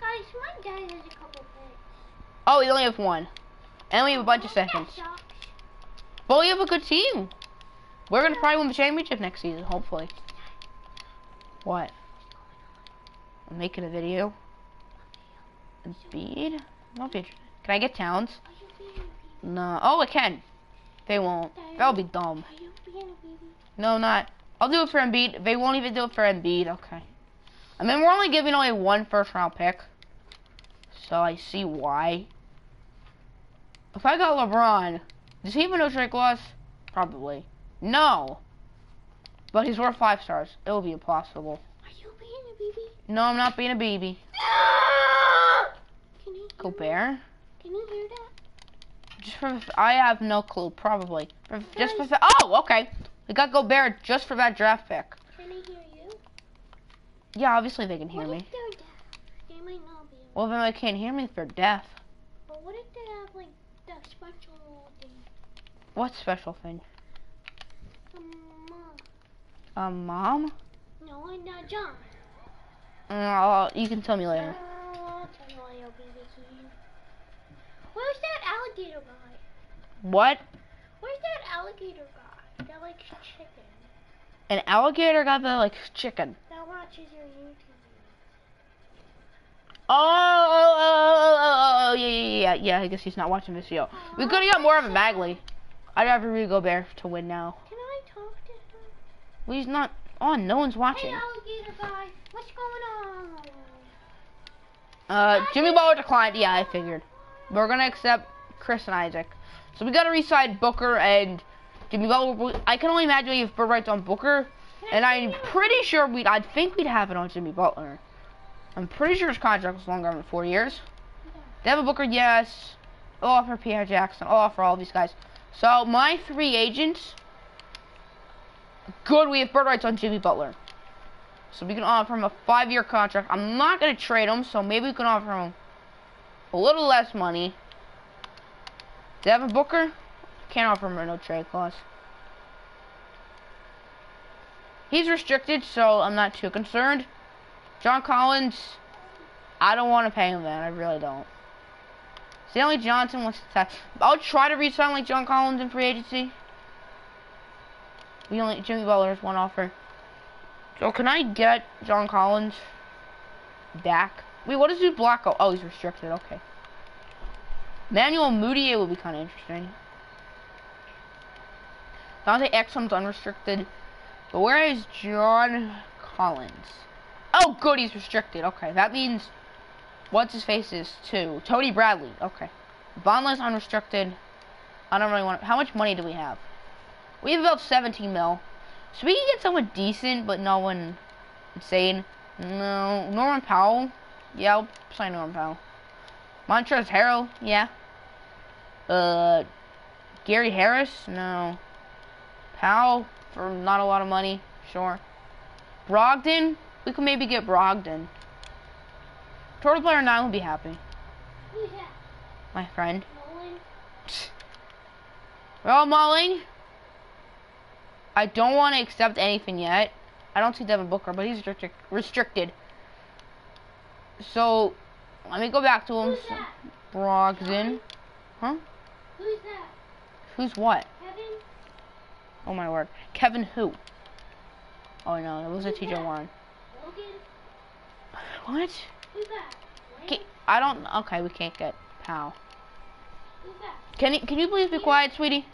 Guys, my dad has a couple picks. Oh, we only have one, and we have a bunch of seconds. But we have a good team. We're gonna probably win the championship next season, hopefully. What? I'm making a video. Embiid? Won't be interested. Can I get Towns? Are you being a baby? No. Oh, I can. They won't. That'll be dumb. Are you being a baby? No, not. I'll do it for Embiid. They won't even do it for Embiid. Okay. I mean, we're only giving away one first round pick. So I see why. If I got LeBron, does he even know no trade clause? Probably. No. But he's worth five stars. It will be impossible. Are you being a baby? No, I'm not being a baby. Can you Go Bear. Can you hear that? Just for, I have no clue. Probably. For, just for. Oh, okay. We got Gobert just for that draft pick. Can they hear you? Yeah, obviously they can hear what me. if they're deaf? They might not be. Well, then they can't hear me if they're deaf. But what if they have like that special thing? What special thing? Um, uh, Um, mom? no, I'm not John. Uh, you can tell me later. Uh, I'll tell you why you'll be the Where's that alligator guy? What? Where's that alligator guy that likes chicken? An alligator got that like chicken. That watches your YouTube. Oh, oh, oh, oh, oh, yeah, yeah, yeah, yeah. I guess he's not watching this show. We could have got more of a Bagley. I'd rather Rudy Gobert to win now. Can I talk to him? Well, he's not on. No one's watching. Hey, alligator guy, what's going on? Uh, Jimmy Butler declined. Yeah, I figured. We're gonna accept Chriss and Isaac. So we gotta re-sign Booker and Jimmy Butler. I can only imagine if bird rights on Booker, and I'm pretty sure we'd. I think we'd have it on Jimmy Butler. I'm pretty sure his contract was longer than four years. Devin Booker, yes. I'll offer Pierre Jackson. I'll offer all these guys. So my three agents. Good, we have bird rights on Jimmy Butler. So we can offer him a five-year contract. I'm not gonna trade him, so maybe we can offer him a little less money. Devin Booker, can't offer him a no trade clause. He's restricted, so I'm not too concerned. John Collins, I don't want to pay him that. I really don't. Stanley Johnson wants to test. I'll try to re-sign like John Collins in free agency. We only Jimmy Butler has one offer. So can I get John Collins back? Wait, what does do Blacko? Oh, oh, he's restricted. Okay. Manuel Mudiay would be kind of interesting. Dante Exum's unrestricted. But where is John Collins? Oh, good, he's restricted. Okay, that means what's his face is two. Tony Bradley. Okay. Bondless unrestricted. I don't really want. How much money do we have? We have about 17 mil. So we can get someone decent, but no one insane. No, Norman Powell. Yeah, I'll sign Norman Powell. Montrezl Harrell. Yeah. Uh, Gary Harris. No. Powell for not a lot of money. Sure. Brogdon. We could maybe get Brogdon. Total player nine will be happy. That? My friend. Well, Mulling. I don't want to accept anything yet. I don't see Devin Booker, but he's restricted. restricted. So, let me go back to him. Brogdon. Huh? Who's that? Who's what? Kevin? Oh my word. Kevin who? Oh no, it was a Who's TJ that? Warren. Logan? What? Who's that? I don't. Okay, we can't get pal. Who's that? Can you can you please be quiet, sweetie?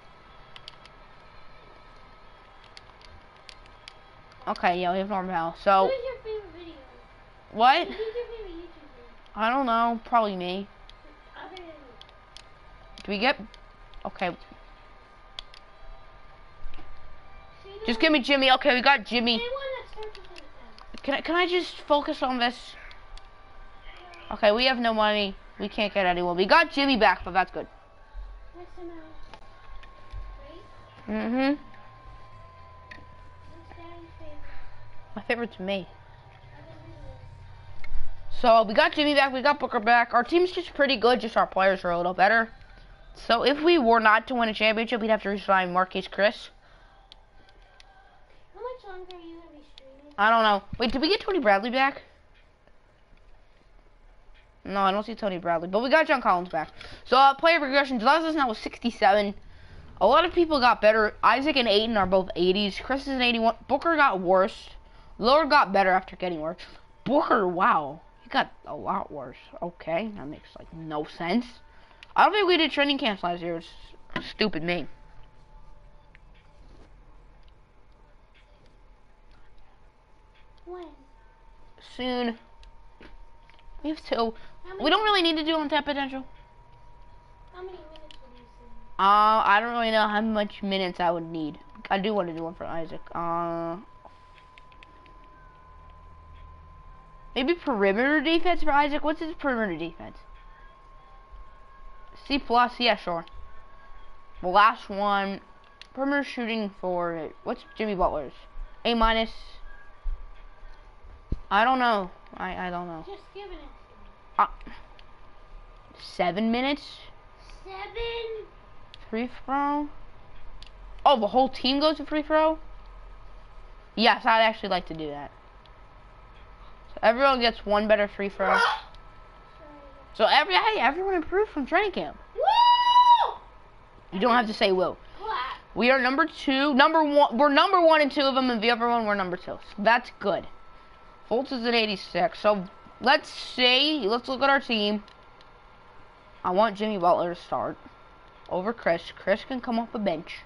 Okay, yeah, we have normal Powell. So Who's your favorite video? what? Who's your favorite YouTuber? I don't know. Probably me. Other than Do we get? Okay, just give me Jimmy. Okay, we got Jimmy. Anyone that starts with an M. Can I can I just focus on this? Okay, we have no money. We can't get anyone. We got Jimmy back, but that's good. What's the amount? Right? Mhm. What's Daddy's favorite? My favorite's me. Other than this. So we got Jimmy back, we got Booker back. Our team's just pretty good, just our players are a little better. So if we were not to win a championship, we'd have to resign Marquese Chriss. How much longer are you gonna be streaming? I don't know. Wait, did we get Tony Bradley back? No, I don't see Tony Bradley, but we got John Collins back. So uh, player progression, Justice now was 67. A lot of people got better. Isaac and Ayton are both 80s. Chris is an 81. Booker got worse. Lillard got better after getting worse. Booker, wow, he got a lot worse. Okay, that makes like no sense. I don't think we did training camps last year. It's stupid me. When? Soon. We have two. We don't really need to do untapped potential. How many minutes would you say? Uh, I don't really know how much minutes I would need. I do want to do one for Isaac. Uh, maybe perimeter defense for Isaac. What's his perimeter defense? C plus. Yeah, sure. The last one, perimeter shooting for what's Jimmy Butler's? A minus. I don't know. I I don't know. Just giving it. Uh, seven minutes. Seven. Free throw? Oh, the whole team goes to free throw? Yes, I'd actually like to do that. So everyone gets one better free throw. So every hey, everyone improved from training camp. Woo! You don't have to say will. We are number two, number one. We're number one and two of them, and the other one we're number two. So that's good. Fultz is at 86. So let's see. Let's look at our team. I want Jimmy Butler to start over Chriss. Chriss can come off the bench.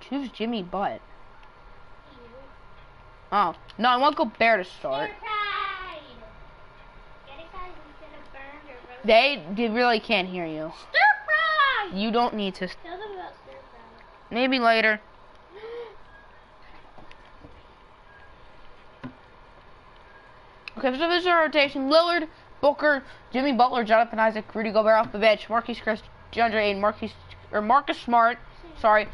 Choose Jimmy Butt. Oh no, I want Gobert to start. Stir fried. Get it, guys, instead of burned or roasted. They, they really can't hear you. Stir fried. You don't need to. Tell them about stir fried. Maybe later. Okay, so this is our rotation. Lillard, Booker, Jimmy Butler, Jonathan Isaac, Rudy Gobert off the bench, Marquese Chriss, DeAndre Ayton, Marquise or Marcus Smart, sorry,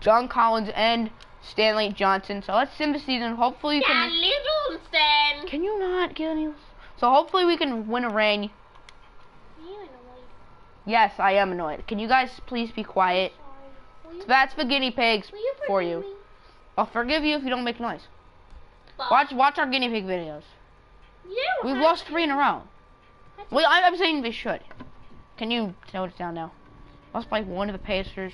John Collins, and Stanley Johnson. So let's sim the season. Hopefully we can. Littleton. Can you not get any? So hopefully we can win a ring. You annoyed. Yes, I am annoyed. Can you guys please be quiet? You, That's the guinea pigs you for you. me? I'll forgive you if you don't make noise. Fuck. Watch, watch our guinea pig videos. You We've lost three in a row. Well, I- I'm saying they should. Can you note it down now? Lost by one of the Pacers.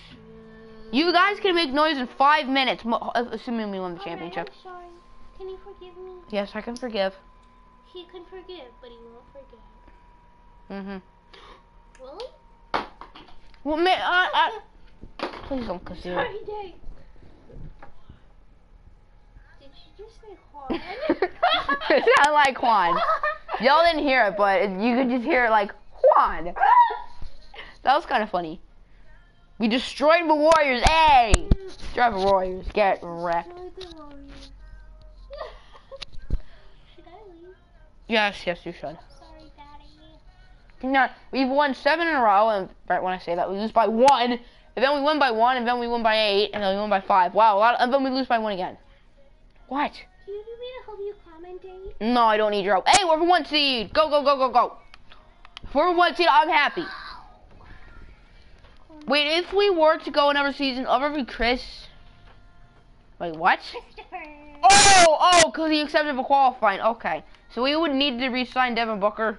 You guys can make noise in five minutes, assuming we win the championship. I'm sorry. Can you forgive me? Yes, I can forgive. He can forgive, but he won't forget. Mhm. Will he? Well, man, I, I, please don't consider. Sorry, Dave. Did you just say Juan? it sounded like Juan. Y'all didn't hear it, but you could just hear it like Juan. That was kind of funny. We destroyed the Warriors. Hey, destroy the Warriors. Get wrecked. Warriors. Should I leave? Yes, yes, you should. Sorry, Daddy. No, we've won seven in a row, and right when I say that, we lose by one, and then we win by one, and then we win by eight, and then we win by five. Wow, a lot, and then we lose by one again. What? Do You need me to help you commentate? No, I don't need your help. Hey, we're for one seed. Go, go, go, go, go. We're for one seed, I'm happy. Wait, if we were to go another season, other than Chris. Wait, what? Christopher. Oh, oh, because he accepted a qualifying. Okay. So we would need to re-sign Devin Booker.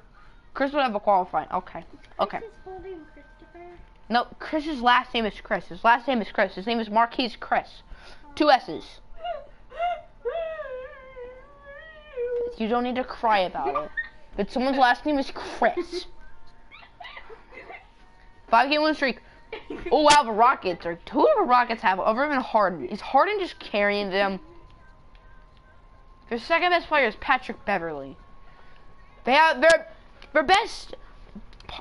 Chris would have a qualifying. Okay. Okay. Chris is full name Christopher. No, Chris's last name is Chris. His last name is Chris. His name is Marquese Chriss. Two S's. You don't need to cry about it. But someone's last name is Chris. Five game win streak. Oh wow, the Rockets of the Rockets have other than Harden. Is Harden just carrying them? Their second best player is Patrick Beverley. They have their their best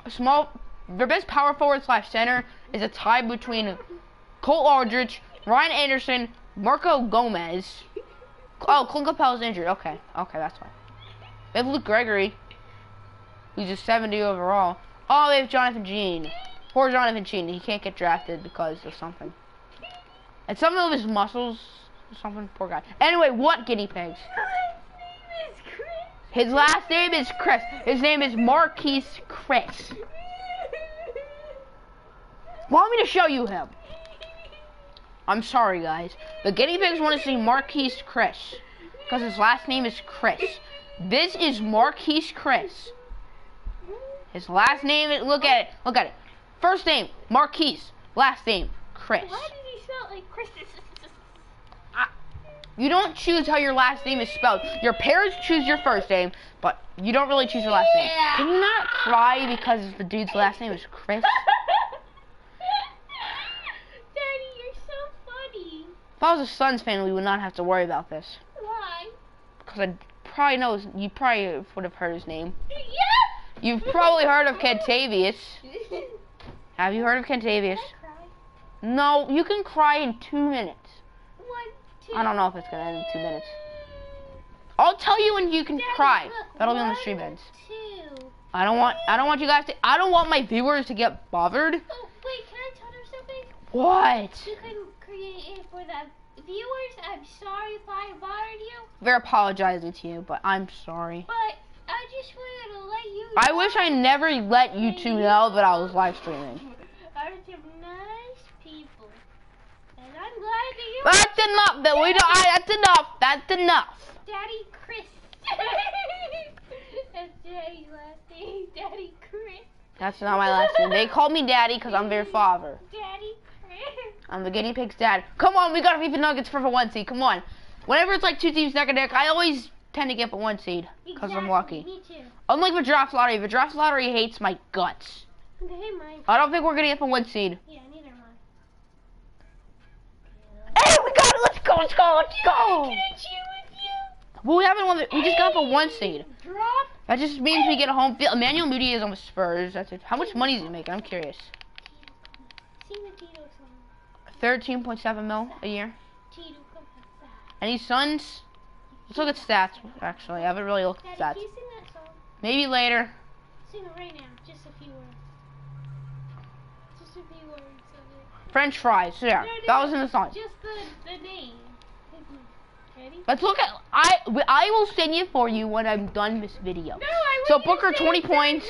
small their best power forward slash center is a tie between Colt Aldridge, Ryan Anderson, Marco Gomez. Oh, Clint Capela's injured. Okay, okay, that's fine. They have Luke Gregory, who's a 70 overall. Oh, they have Jonathan Jeanne. Poor Jonathan Jeanne. He can't get drafted because of something. And some of his muscles, something. Poor guy. Anyway, what guinea pigs? His last name is Chris. His name is Marquese Chriss. Want me to show you him? I'm sorry, guys. The guinea pigs want to see Marquese Chriss. Because his last name is Chris. This is Marquese Chriss. His last name, is- look at it. Look at it. First name, Marquise. Last name, Chris. Why did he spell it like Chris? You don't choose how your last name is spelled. Your parents choose your first name, but you don't really choose your last name. Can you not cry because the dude's last name is Chris? Daddy, you're so funny. If I was a Suns fan, we would not have to worry about this. Why? Because I probably know, you probably would have heard his name. Yeah. You've probably heard of Kentavious. Have you heard of Kentavious? No, you can cry in two minutes. One, two. I don't know if it's gonna end in two minutes. I'll tell you when you can Daddy, cry. look, That'll be on the stream ends. Two. I don't want I don't want you guys to I don't want my viewers to get bothered. Oh, wait, can I tell them something? What? You can create it for the viewers. I'm sorry if I bothered you, They're apologizing to you, but I'm sorry. but I just wanted to let you I wish I never let you two know that I was live streaming. are some nice people. And I'm glad that you That's enough. That we don't. I, that's enough. That's enough. Daddy Chris. That's Daddy's last name, Daddy Chris. That's not my last name. They call me daddy because I'm their father. Daddy Chris. I'm the guinea pig's dad. Come on, we gotta the Nuggets for the one seed. Come on. Whenever it's like two teams neck and neck, I always tend to get the one seed because I'm lucky. Me too. Unlike the draft lottery, the draft lottery hates my guts. Okay, mine. I don't think we're gonna get the one seed. Yeah, neither am I. Hey, we got it. Let's go. Let's go. Let's go. Can I cheer with you? Well, we haven't won. The, we just got the one seed. Drop. That just means we get a home field. Emmanuel Mudiay is on the Spurs. That's it. How much money is he making? I'm curious. Sing the Tito song. Thirteen point seven mil a year. Back. Any sons? Let's look at stats. Actually, I haven't really looked at stats. can you sing that song? Maybe later. Sing it right now. Just a few words. Just a few words of it. French fries. There. That was in the song. Just the, the name. Ready? Let's look at. I I will sing it for you when I'm done this video. No, I So want you to Booker, sing 20 it in points.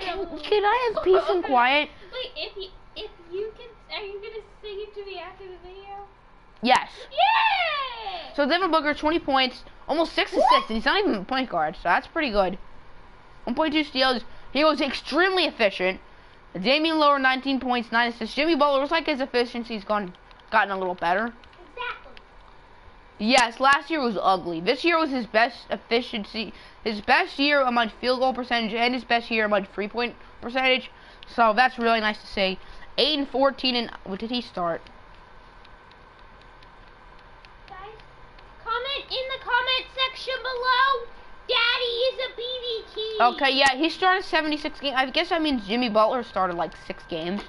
Can, can I have peace and quiet? Wait, if you if you can, are you gonna sing it to me after the video? Yes. Yeah. So Devin Booker, 20 points, almost six assists. and He's not even a point guard, so that's pretty good. 1.2 steals. He was extremely efficient. Damian Lillard, 19 points, nine assists. Jimmy Butler looks like his efficiency's gone gotten a little better. exactly. Yes, last year was ugly. This year was his best efficiency, his best year among field goal percentage, and his best year among three point percentage. So that's really nice to see. Eight and 14, and what did he start? Guys, comment in the comment section below. Daddy is a BB key. Okay, yeah, he started 76 games. I guess that means Jimmy Butler started like six games.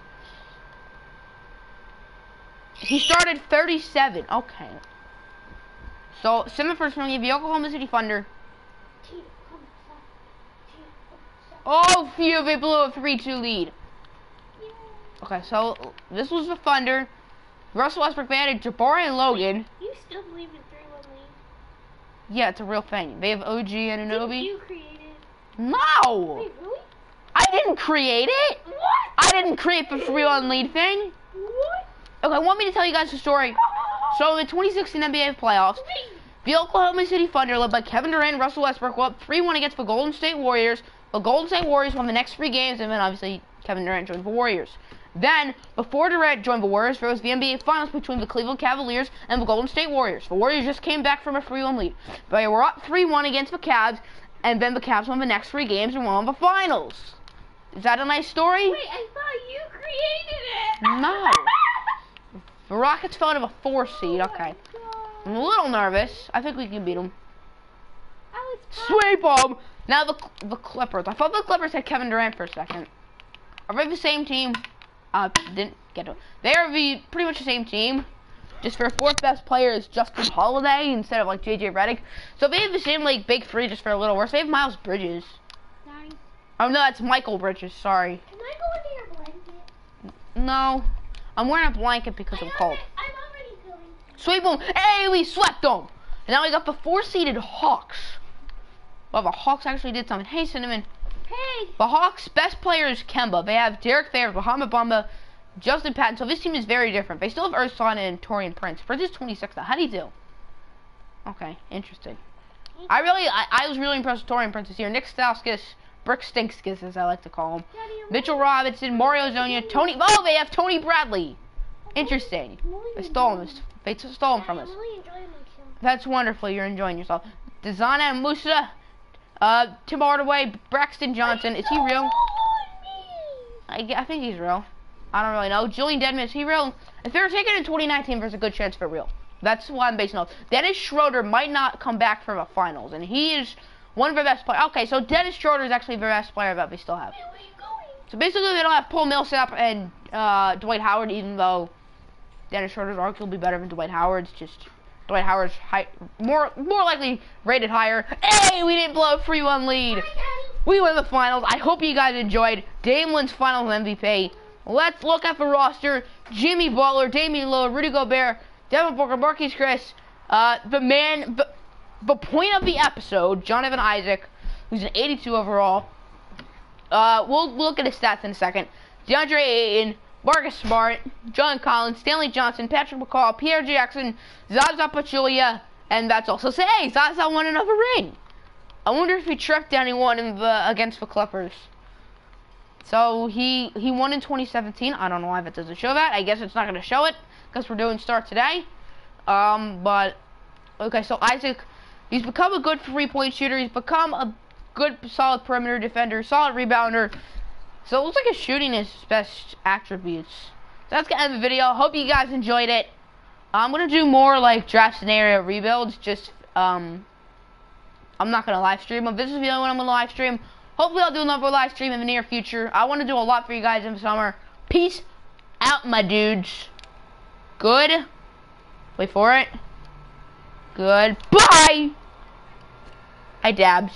He started 37. Okay. So, semi first from the Oklahoma City Thunder. Tito, come outside. Tito, come outside. Oh, phew, they blew a 3 2 lead. Okay, so this was the Thunder. Russell Westbrook managed Jabari and Logan. You still believe in three one lead? Yeah, it's a real thing. They have OG Didn't Anunoby. you create it? No! Wait, really? I didn't create it! What? I didn't create the free on lead thing. What? Okay, want me to tell you guys the story? So, in the 2016 NBA playoffs, the Oklahoma City Thunder, led by Kevin Durant and Russell Westbrook, were up 3 1 against the Golden State Warriors. The Golden State Warriors won the next three games, and then obviously Kevin Durant joined the Warriors. Then, before Durant joined the Warriors, there was the NBA Finals between the Cleveland Cavaliers and the Golden State Warriors. The Warriors just came back from a 3 1 lead. They were up 3 1 against the Cavs, and then the Cavs won the next three games and won the Finals. Is that a nice story? Wait, I thought you created it. No. The Rockets fell to a four seed. Oh okay. I'm a little nervous. I think we can beat them. Sweep them. Now the the Clippers. I thought the Clippers had Kevin Durant for a second. Are they the same team? Uh, didn't get to. They are the pretty much the same team. Just for fourth best player is Justin Holiday instead of like JJ Redick. So they have the same like big three, just for a little worse. They have Miles Bridges. Daddy, Oh no, that's Mikal Bridges. Sorry. can I go into your blanket? No, I'm wearing a blanket because I'm cold. already- I'm already. Sweep them. Hey, we swept them. And now we got the four-seeded Hawks. Well, the Hawks actually did something. Hey, Cinnamon. Hey. The Hawks' best player is Kemba. They have Derrick Favors, Mohamed Bamba, Justin Patton. So this team is very different. They still have Ursan and Taurean Prince. Prince is 26 though. How do you do? Okay, interesting. I really, I, I was really impressed with Taurean Prince this year. Nick Stauskas, Brick Stinkskis, as I like to call him. Mitchell Robinson, Mario Hezonja, Tony. Oh, they have Tony Bradley. Interesting. They stole him. They stole him from us. I'm really enjoying myself. That's wonderful. You're enjoying yourself. Dezana and Musa, uh, Tim Hardaway, Braxton Johnson. Is he real? I, I think he's real. I don't really know. Julian Deadman, is he real? If they were taken in 2019, there's a good chance for real. That's what I'm basing off. Dennis Schroeder might not come back for the finals, and he is one of their best players. Okay, so Dennis Schroeder is actually their best player that they still have. Where are you going? So basically, they don't have Paul Millsap and uh, Dwight Howard, even though Dennis Schroeder's arguably better than Dwight Howard's. Just Dwight Howard's high, more more likely rated higher. Hey, we didn't blow a free one lead. We win the finals. I hope you guys enjoyed. Dame wins finals MVP. Let's look at the roster. Jimmy Butler, Damian Lillard, Rudy Gobert, Devin Booker, Marquese Chriss, uh, the man, the, the point of the episode, Jonathan Isaac, who's an 82 overall. Uh, we'll look at his stats in a second. DeAndre Ayton, Marcus Smart, John Collins, Stanley Johnson, Patrick McCaw, Pierre Jackson, Zaza Pachulia, and that's also say, Zaza won another ring. I wonder if he tripped anyone in the against the Clippers. So he he won in 2017. I don't know why that doesn't show that. I guess it's not going to show it because we're doing start today. Um, but okay, so Isaac, he's become a good three-point shooter. He's become a good, solid perimeter defender, solid rebounder. So it looks like his shooting is his best attributes. So that's gonna end the video. Hope you guys enjoyed it. I'm gonna do more like draft scenario rebuilds. Just um, I'm not gonna live stream them. This is the only one I'm gonna live stream. Hopefully, I'll do another live stream in the near future. I want to do a lot for you guys in the summer. Peace out, my dudes. Good. Wait for it. Goodbye. I dabbed.